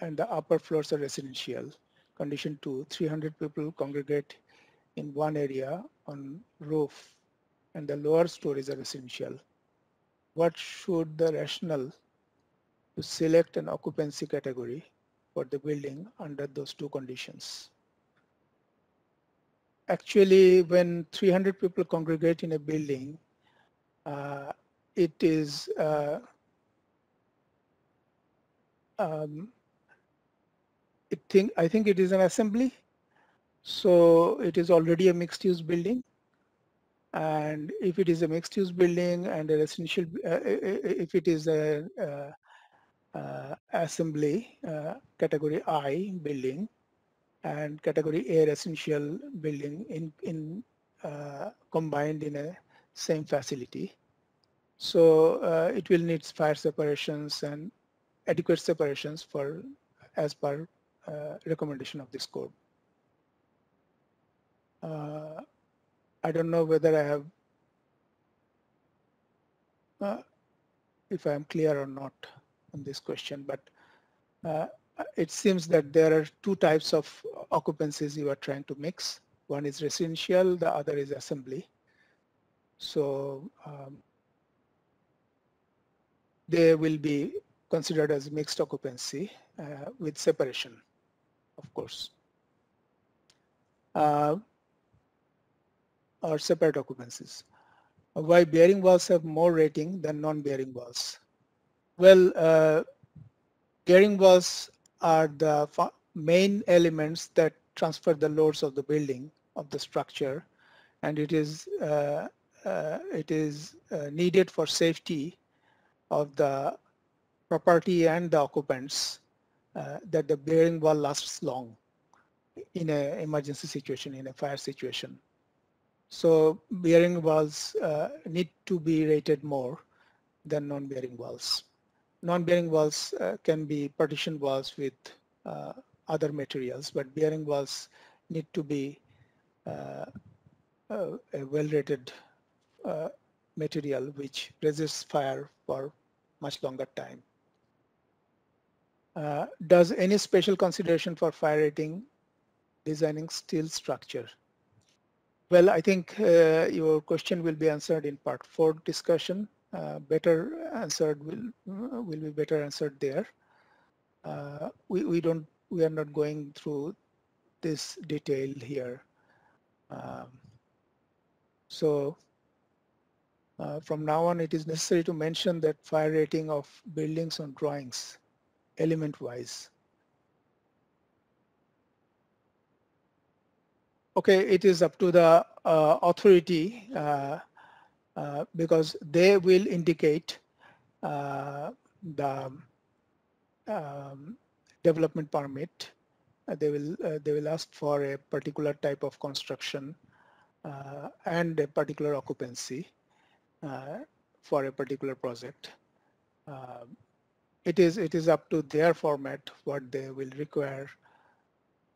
and the upper floors are residential. Condition two, 300 people congregate in one area on roof and the lower stories are residential. What should the rationale to select an occupancy category for the building under those two conditions? Actually, when 300 people congregate in a building, uh, it is uh, um, it think I think it is an assembly so it is already a mixed use building and if it is a mixed use building and a residential uh, if it is a uh, uh, assembly uh, category I building and category A residential building in in uh, combined in a same facility so uh, it will need fire separations and adequate separations for as per uh, recommendation of this code. Uh, I don't know whether I have, uh, if I am clear or not this question, but uh, it seems that there are two types of occupancies you are trying to mix. One is residential, the other is assembly. So um, they will be considered as mixed occupancy uh, with separation, of course, uh, or separate occupancies. Why bearing walls have more rating than non-bearing walls? Well, uh, bearing walls are the main elements that transfer the loads of the building, of the structure, and it is uh, uh, it is uh, needed for safety of the property and the occupants uh, that the bearing wall lasts long in an emergency situation, in a fire situation. So bearing walls uh, need to be rated more than non-bearing walls. Non-bearing walls uh, can be partition walls with uh, other materials, but bearing walls need to be uh, a well-rated material which resists fire for much longer time. Uh, does any special consideration for fire rating designing steel structure? Well, I think uh, your question will be answered in part four discussion. Uh, better answered will uh, will be better answered there. Uh, we we don't we are not going through this detail here. Um, so uh, from now on, it is necessary to mention that fire rating of buildings on drawings, element-wise. Okay, it is up to the uh, authority uh, because they will indicate uh, the um, development permit. Uh, they will they will ask for a particular type of construction and a particular occupancy. Uh, for a particular project. Um, it is it is up to their format what they will require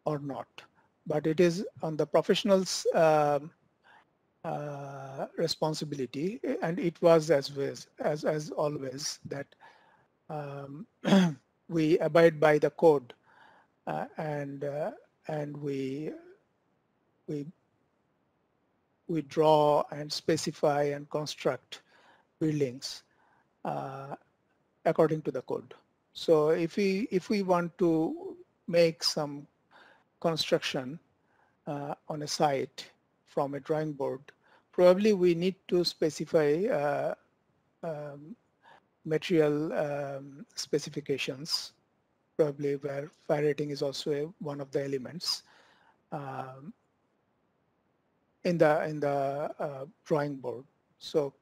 or not. But it is on the professionals' um, uh, responsibility, and it was as was, as as always that um, we abide by the code uh, and uh, and we we we draw and specify and construct buildings uh, according to the code. So if we if we want to make some construction uh, on a site from a drawing board, probably we need to specify uh, um, material um, specifications, probably where fire rating is also a, one of the elements um, in the in the uh, drawing board. So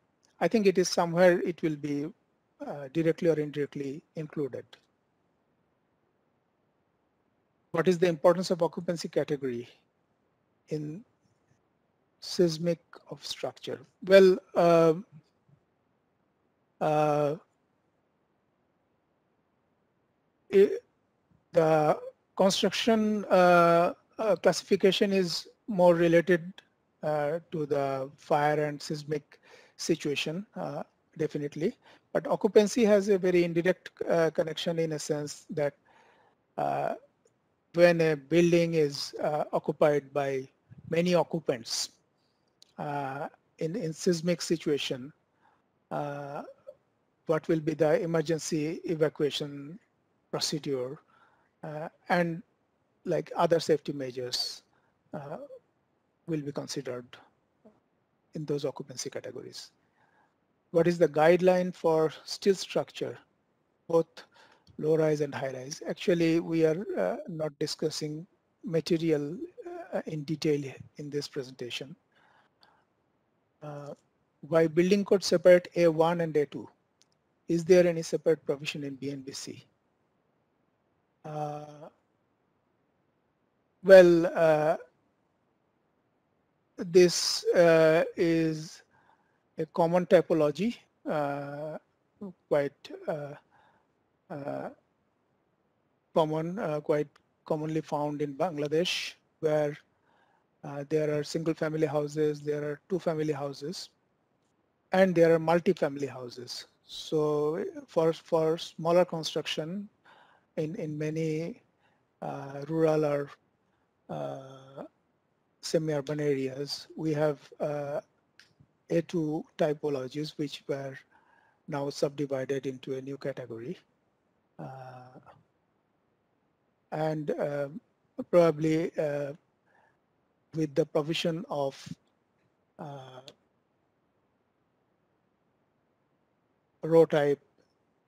I think it is somewhere it will be uh, directly or indirectly included. What is the importance of occupancy category in seismic of structure? Well, uh, uh, it, the construction uh, uh, classification is more related uh, to the fire and seismic situation, uh, definitely. But occupancy has a very indirect connection in a sense that when a building is occupied by many occupants in, in seismic situation, what will be the emergency evacuation procedure uh, and like other safety measures uh, will be considered in those occupancy categories. What is the guideline for steel structure, both low-rise and high-rise? Actually, we are uh, not discussing material uh, in detail in this presentation. Uh, why building code separate A1 and A2? Is there any separate provision in BNBC? Uh, well, uh, this uh, is a common typology, uh, quite uh, common, quite commonly found in Bangladesh, where there are single family houses, there are two family houses, and there are multi-family houses. So for, for smaller construction in, in many rural or semi-urban areas, we have uh, A2 typologies which were now subdivided into a new category. Uh, and um, probably uh, with the provision of uh, row type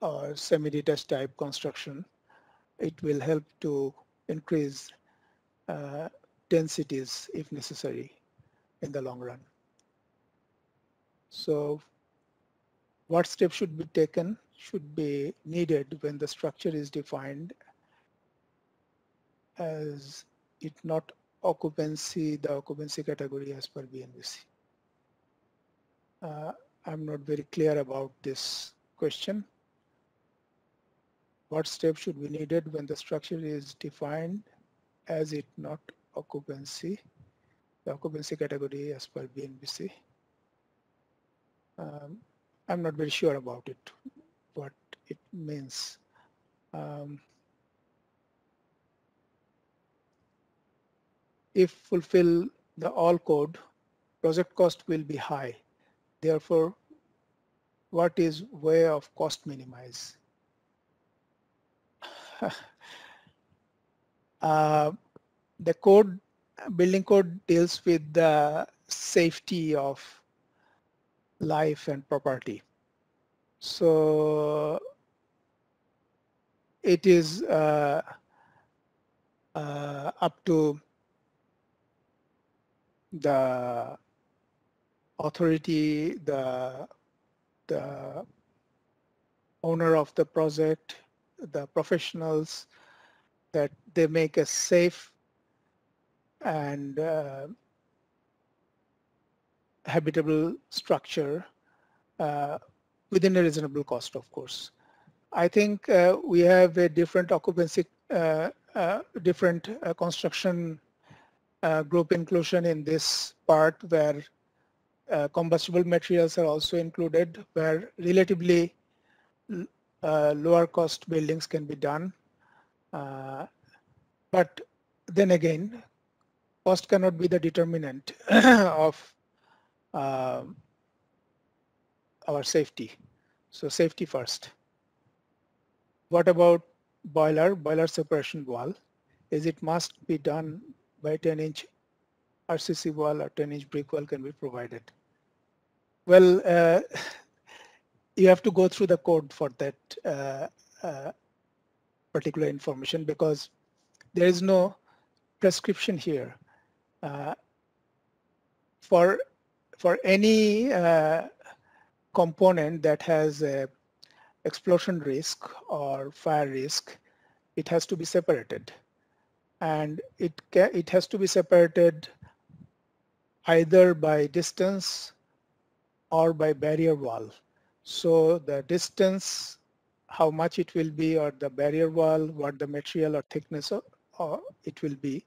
or semi-detached type construction, it will help to increase uh, densities if necessary in the long run. So what steps should be taken should be needed when the structure is defined as it not occupancy, the occupancy category as per BNBC. Uh, I'm not very clear about this question. What steps should be needed when the structure is defined as it not occupancy, the occupancy category as per BNBC. Um, I'm not very sure about it, what it means. Um, if fulfill the all code, project cost will be high. Therefore, what is way of cost minimize? uh, the code, building code deals with the safety of life and property. So it is uh, uh, up to the authority, the, the owner of the project, the professionals, that they make a safe and uh, habitable structure uh, within a reasonable cost, of course. I think uh, we have a different occupancy, uh, uh, different uh, group inclusion in this part where combustible materials are also included, where relatively lower cost buildings can be done. but then again, cost cannot be the determinant of uh, our safety. So safety first. What about boiler, boiler separation wall? is it must be done by 10 inch RCC wall or 10 inch brick wall can be provided. Well, uh, you have to go through the code for that uh, uh, particular information because there is no prescription here. Uh, for for any uh, component that has a explosion risk or fire risk, it has to be separated. And it, it has to be separated either by distance or by barrier wall. So the distance, how much it will be or the barrier wall, what the material or thickness or, or it will be,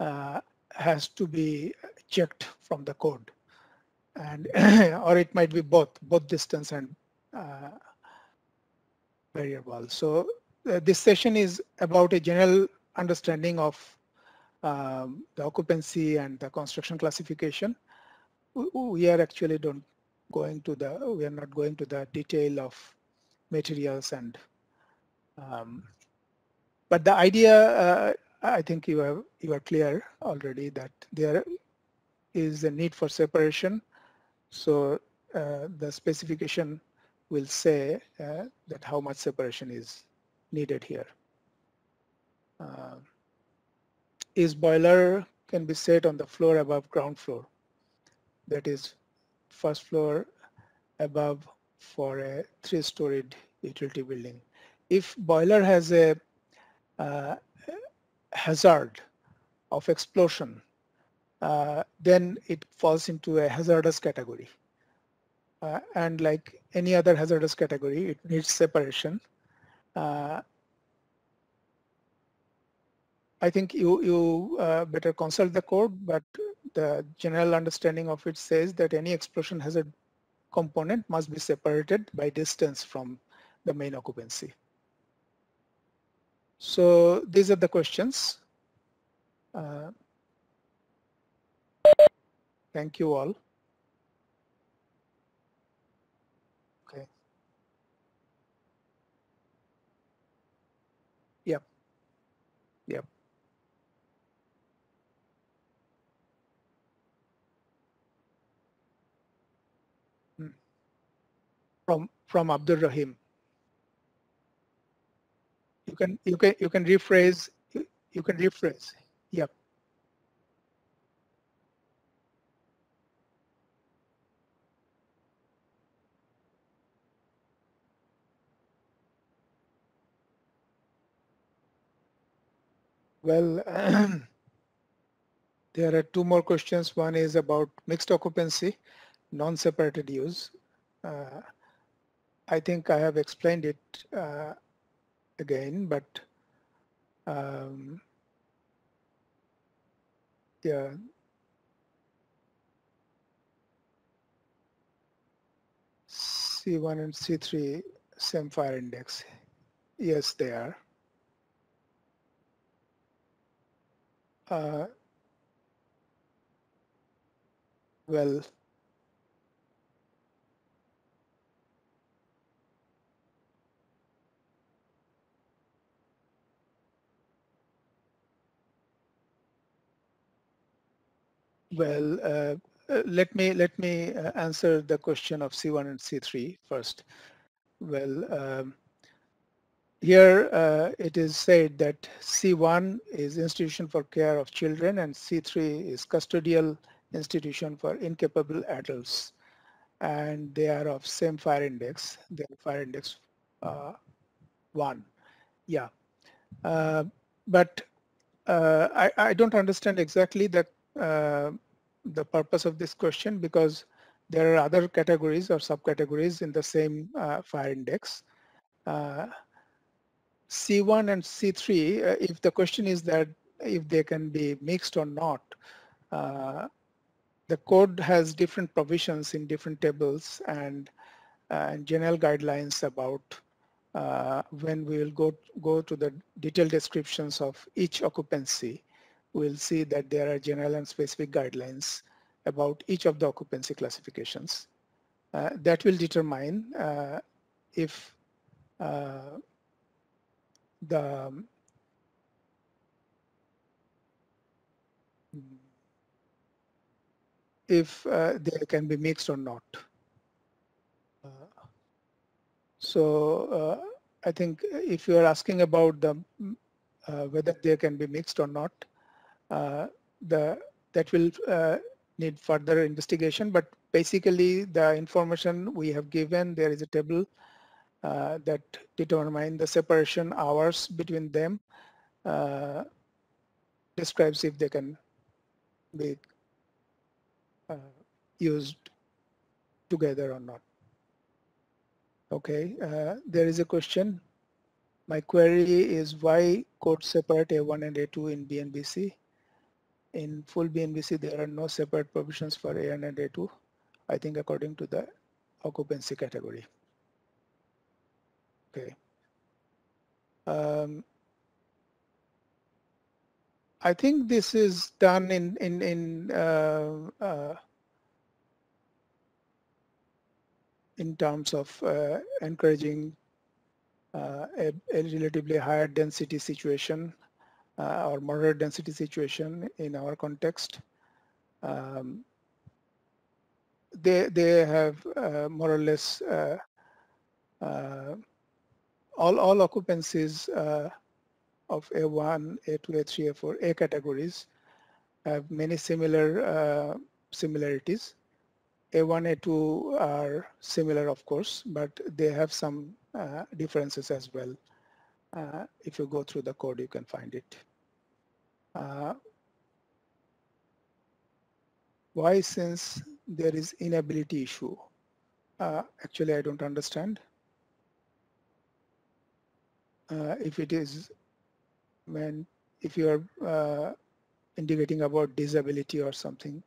uh, has to be checked from the code. And or it might be both, both distance and uh, barrier wall. So uh, this session is about a general understanding of um, the occupancy and the construction classification. We are actually don't going to the we are not going to the detail of materials and um, but the idea uh, I think you have you are clear already that there is a need for separation so uh, the specification will say uh, that how much separation is needed here. Uh, is boiler can be set on the floor above ground floor. That is first floor above for a three-storied utility building. If boiler has a uh, hazard of explosion, uh, then it falls into a hazardous category. Uh, and like any other hazardous category, it needs separation. I think you, you uh, better consult the code, but the general understanding of it says that any explosion hazard component must be separated by distance from the main occupancy. So these are the questions. Uh, thank you all. Yep. Yep. Hmm. From from Abdul Rahim. You can you can you can rephrase you can rephrase. Yep. Well, there are two more questions. One is about mixed occupancy, non-separated use. Uh, I think I have explained it uh, again, but um, yeah. C1 and C3 same fire index. Yes, they are. uh, well well uh, uh, let me let me uh, answer the question of C1 and C3 first. Well, um, here uh, it is said that C1 is institution for care of children and C3 is custodial institution for incapable adults and they are of same fire index, they fire index uh, 1. Yeah, uh, but I, I, don't understand exactly that uh, the purpose of this question because there are other categories or subcategories in the same uh, fire index. C1 and C3, uh, if the question is that if they can be mixed or not, uh, the code has different provisions in different tables and, uh, general guidelines about uh, when we will go go to the detailed descriptions of each occupancy, we'll see that there are general and specific guidelines about each of the occupancy classifications. Uh, that will determine uh, if the if uh, they can be mixed or not. Uh, so uh, I think if you are asking about the uh, whether they can be mixed or not, uh, the that will uh, need further investigation. But basically, the information we have given there is a table that determine the separation hours between them, describes if they can be uh, used together or not. Okay, uh, there is a question. My query is why code separate A1 and A2 in BNBC? In full BNBC, there are no separate provisions for A1 and A2, I think according to the occupancy category. Okay. Um, I think this is done in in in uh, uh, in terms of uh, encouraging uh, a, a, relatively higher density situation or moderate density situation in our context. Um, they they have uh, more or less all all occupancies of A1, A2, A3, A4, A categories have many similar uh, similarities. A1, A2 are similar, of course, but they have some uh, differences as well. Uh, if you go through the code, you can find it. Uh, why since there is inability issue? Uh, actually, I don't understand. Uh, if it is when if you are uh, indicating about disability or something,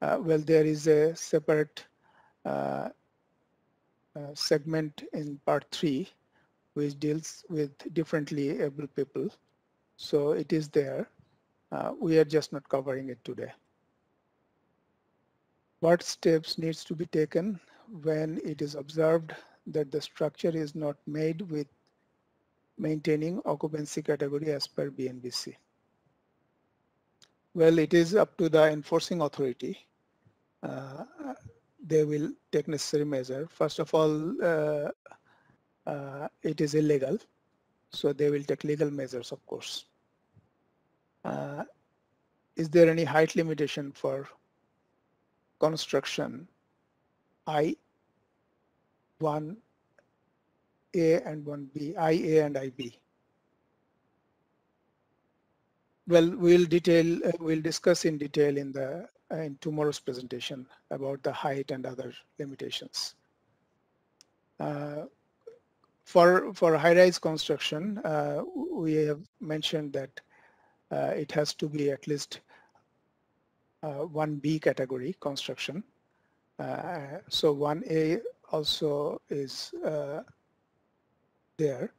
well, there is a separate segment in part three which deals with differently able people. So it is there. Uh, we are just not covering it today. What steps needs to be taken when it is observed that the structure is not made with maintaining occupancy category as per BNBC? Well, it is up to the enforcing authority. Uh, they will take necessary measure. First of all, uh, uh, it is illegal, so they will take legal measures, of course. Uh, is there any height limitation for construction I1 a and one B, IA and IB. Well, we'll detail, uh, we'll discuss in detail in the uh, in tomorrow's presentation about the height and other limitations. Uh, for for high-rise construction, uh, we have mentioned that uh, it has to be at least uh, one B category construction. so one A also is there.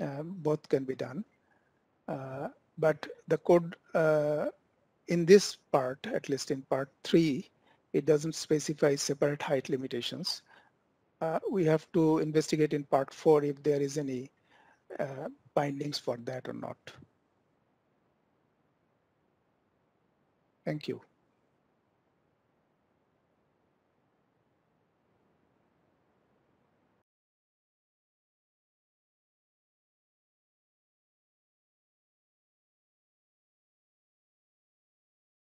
Um, both can be done. Uh, but the code uh, in this part, at least in part three, it doesn't specify separate height limitations. Uh, we have to investigate in part four if there is any uh, bindings for that or not. Thank you.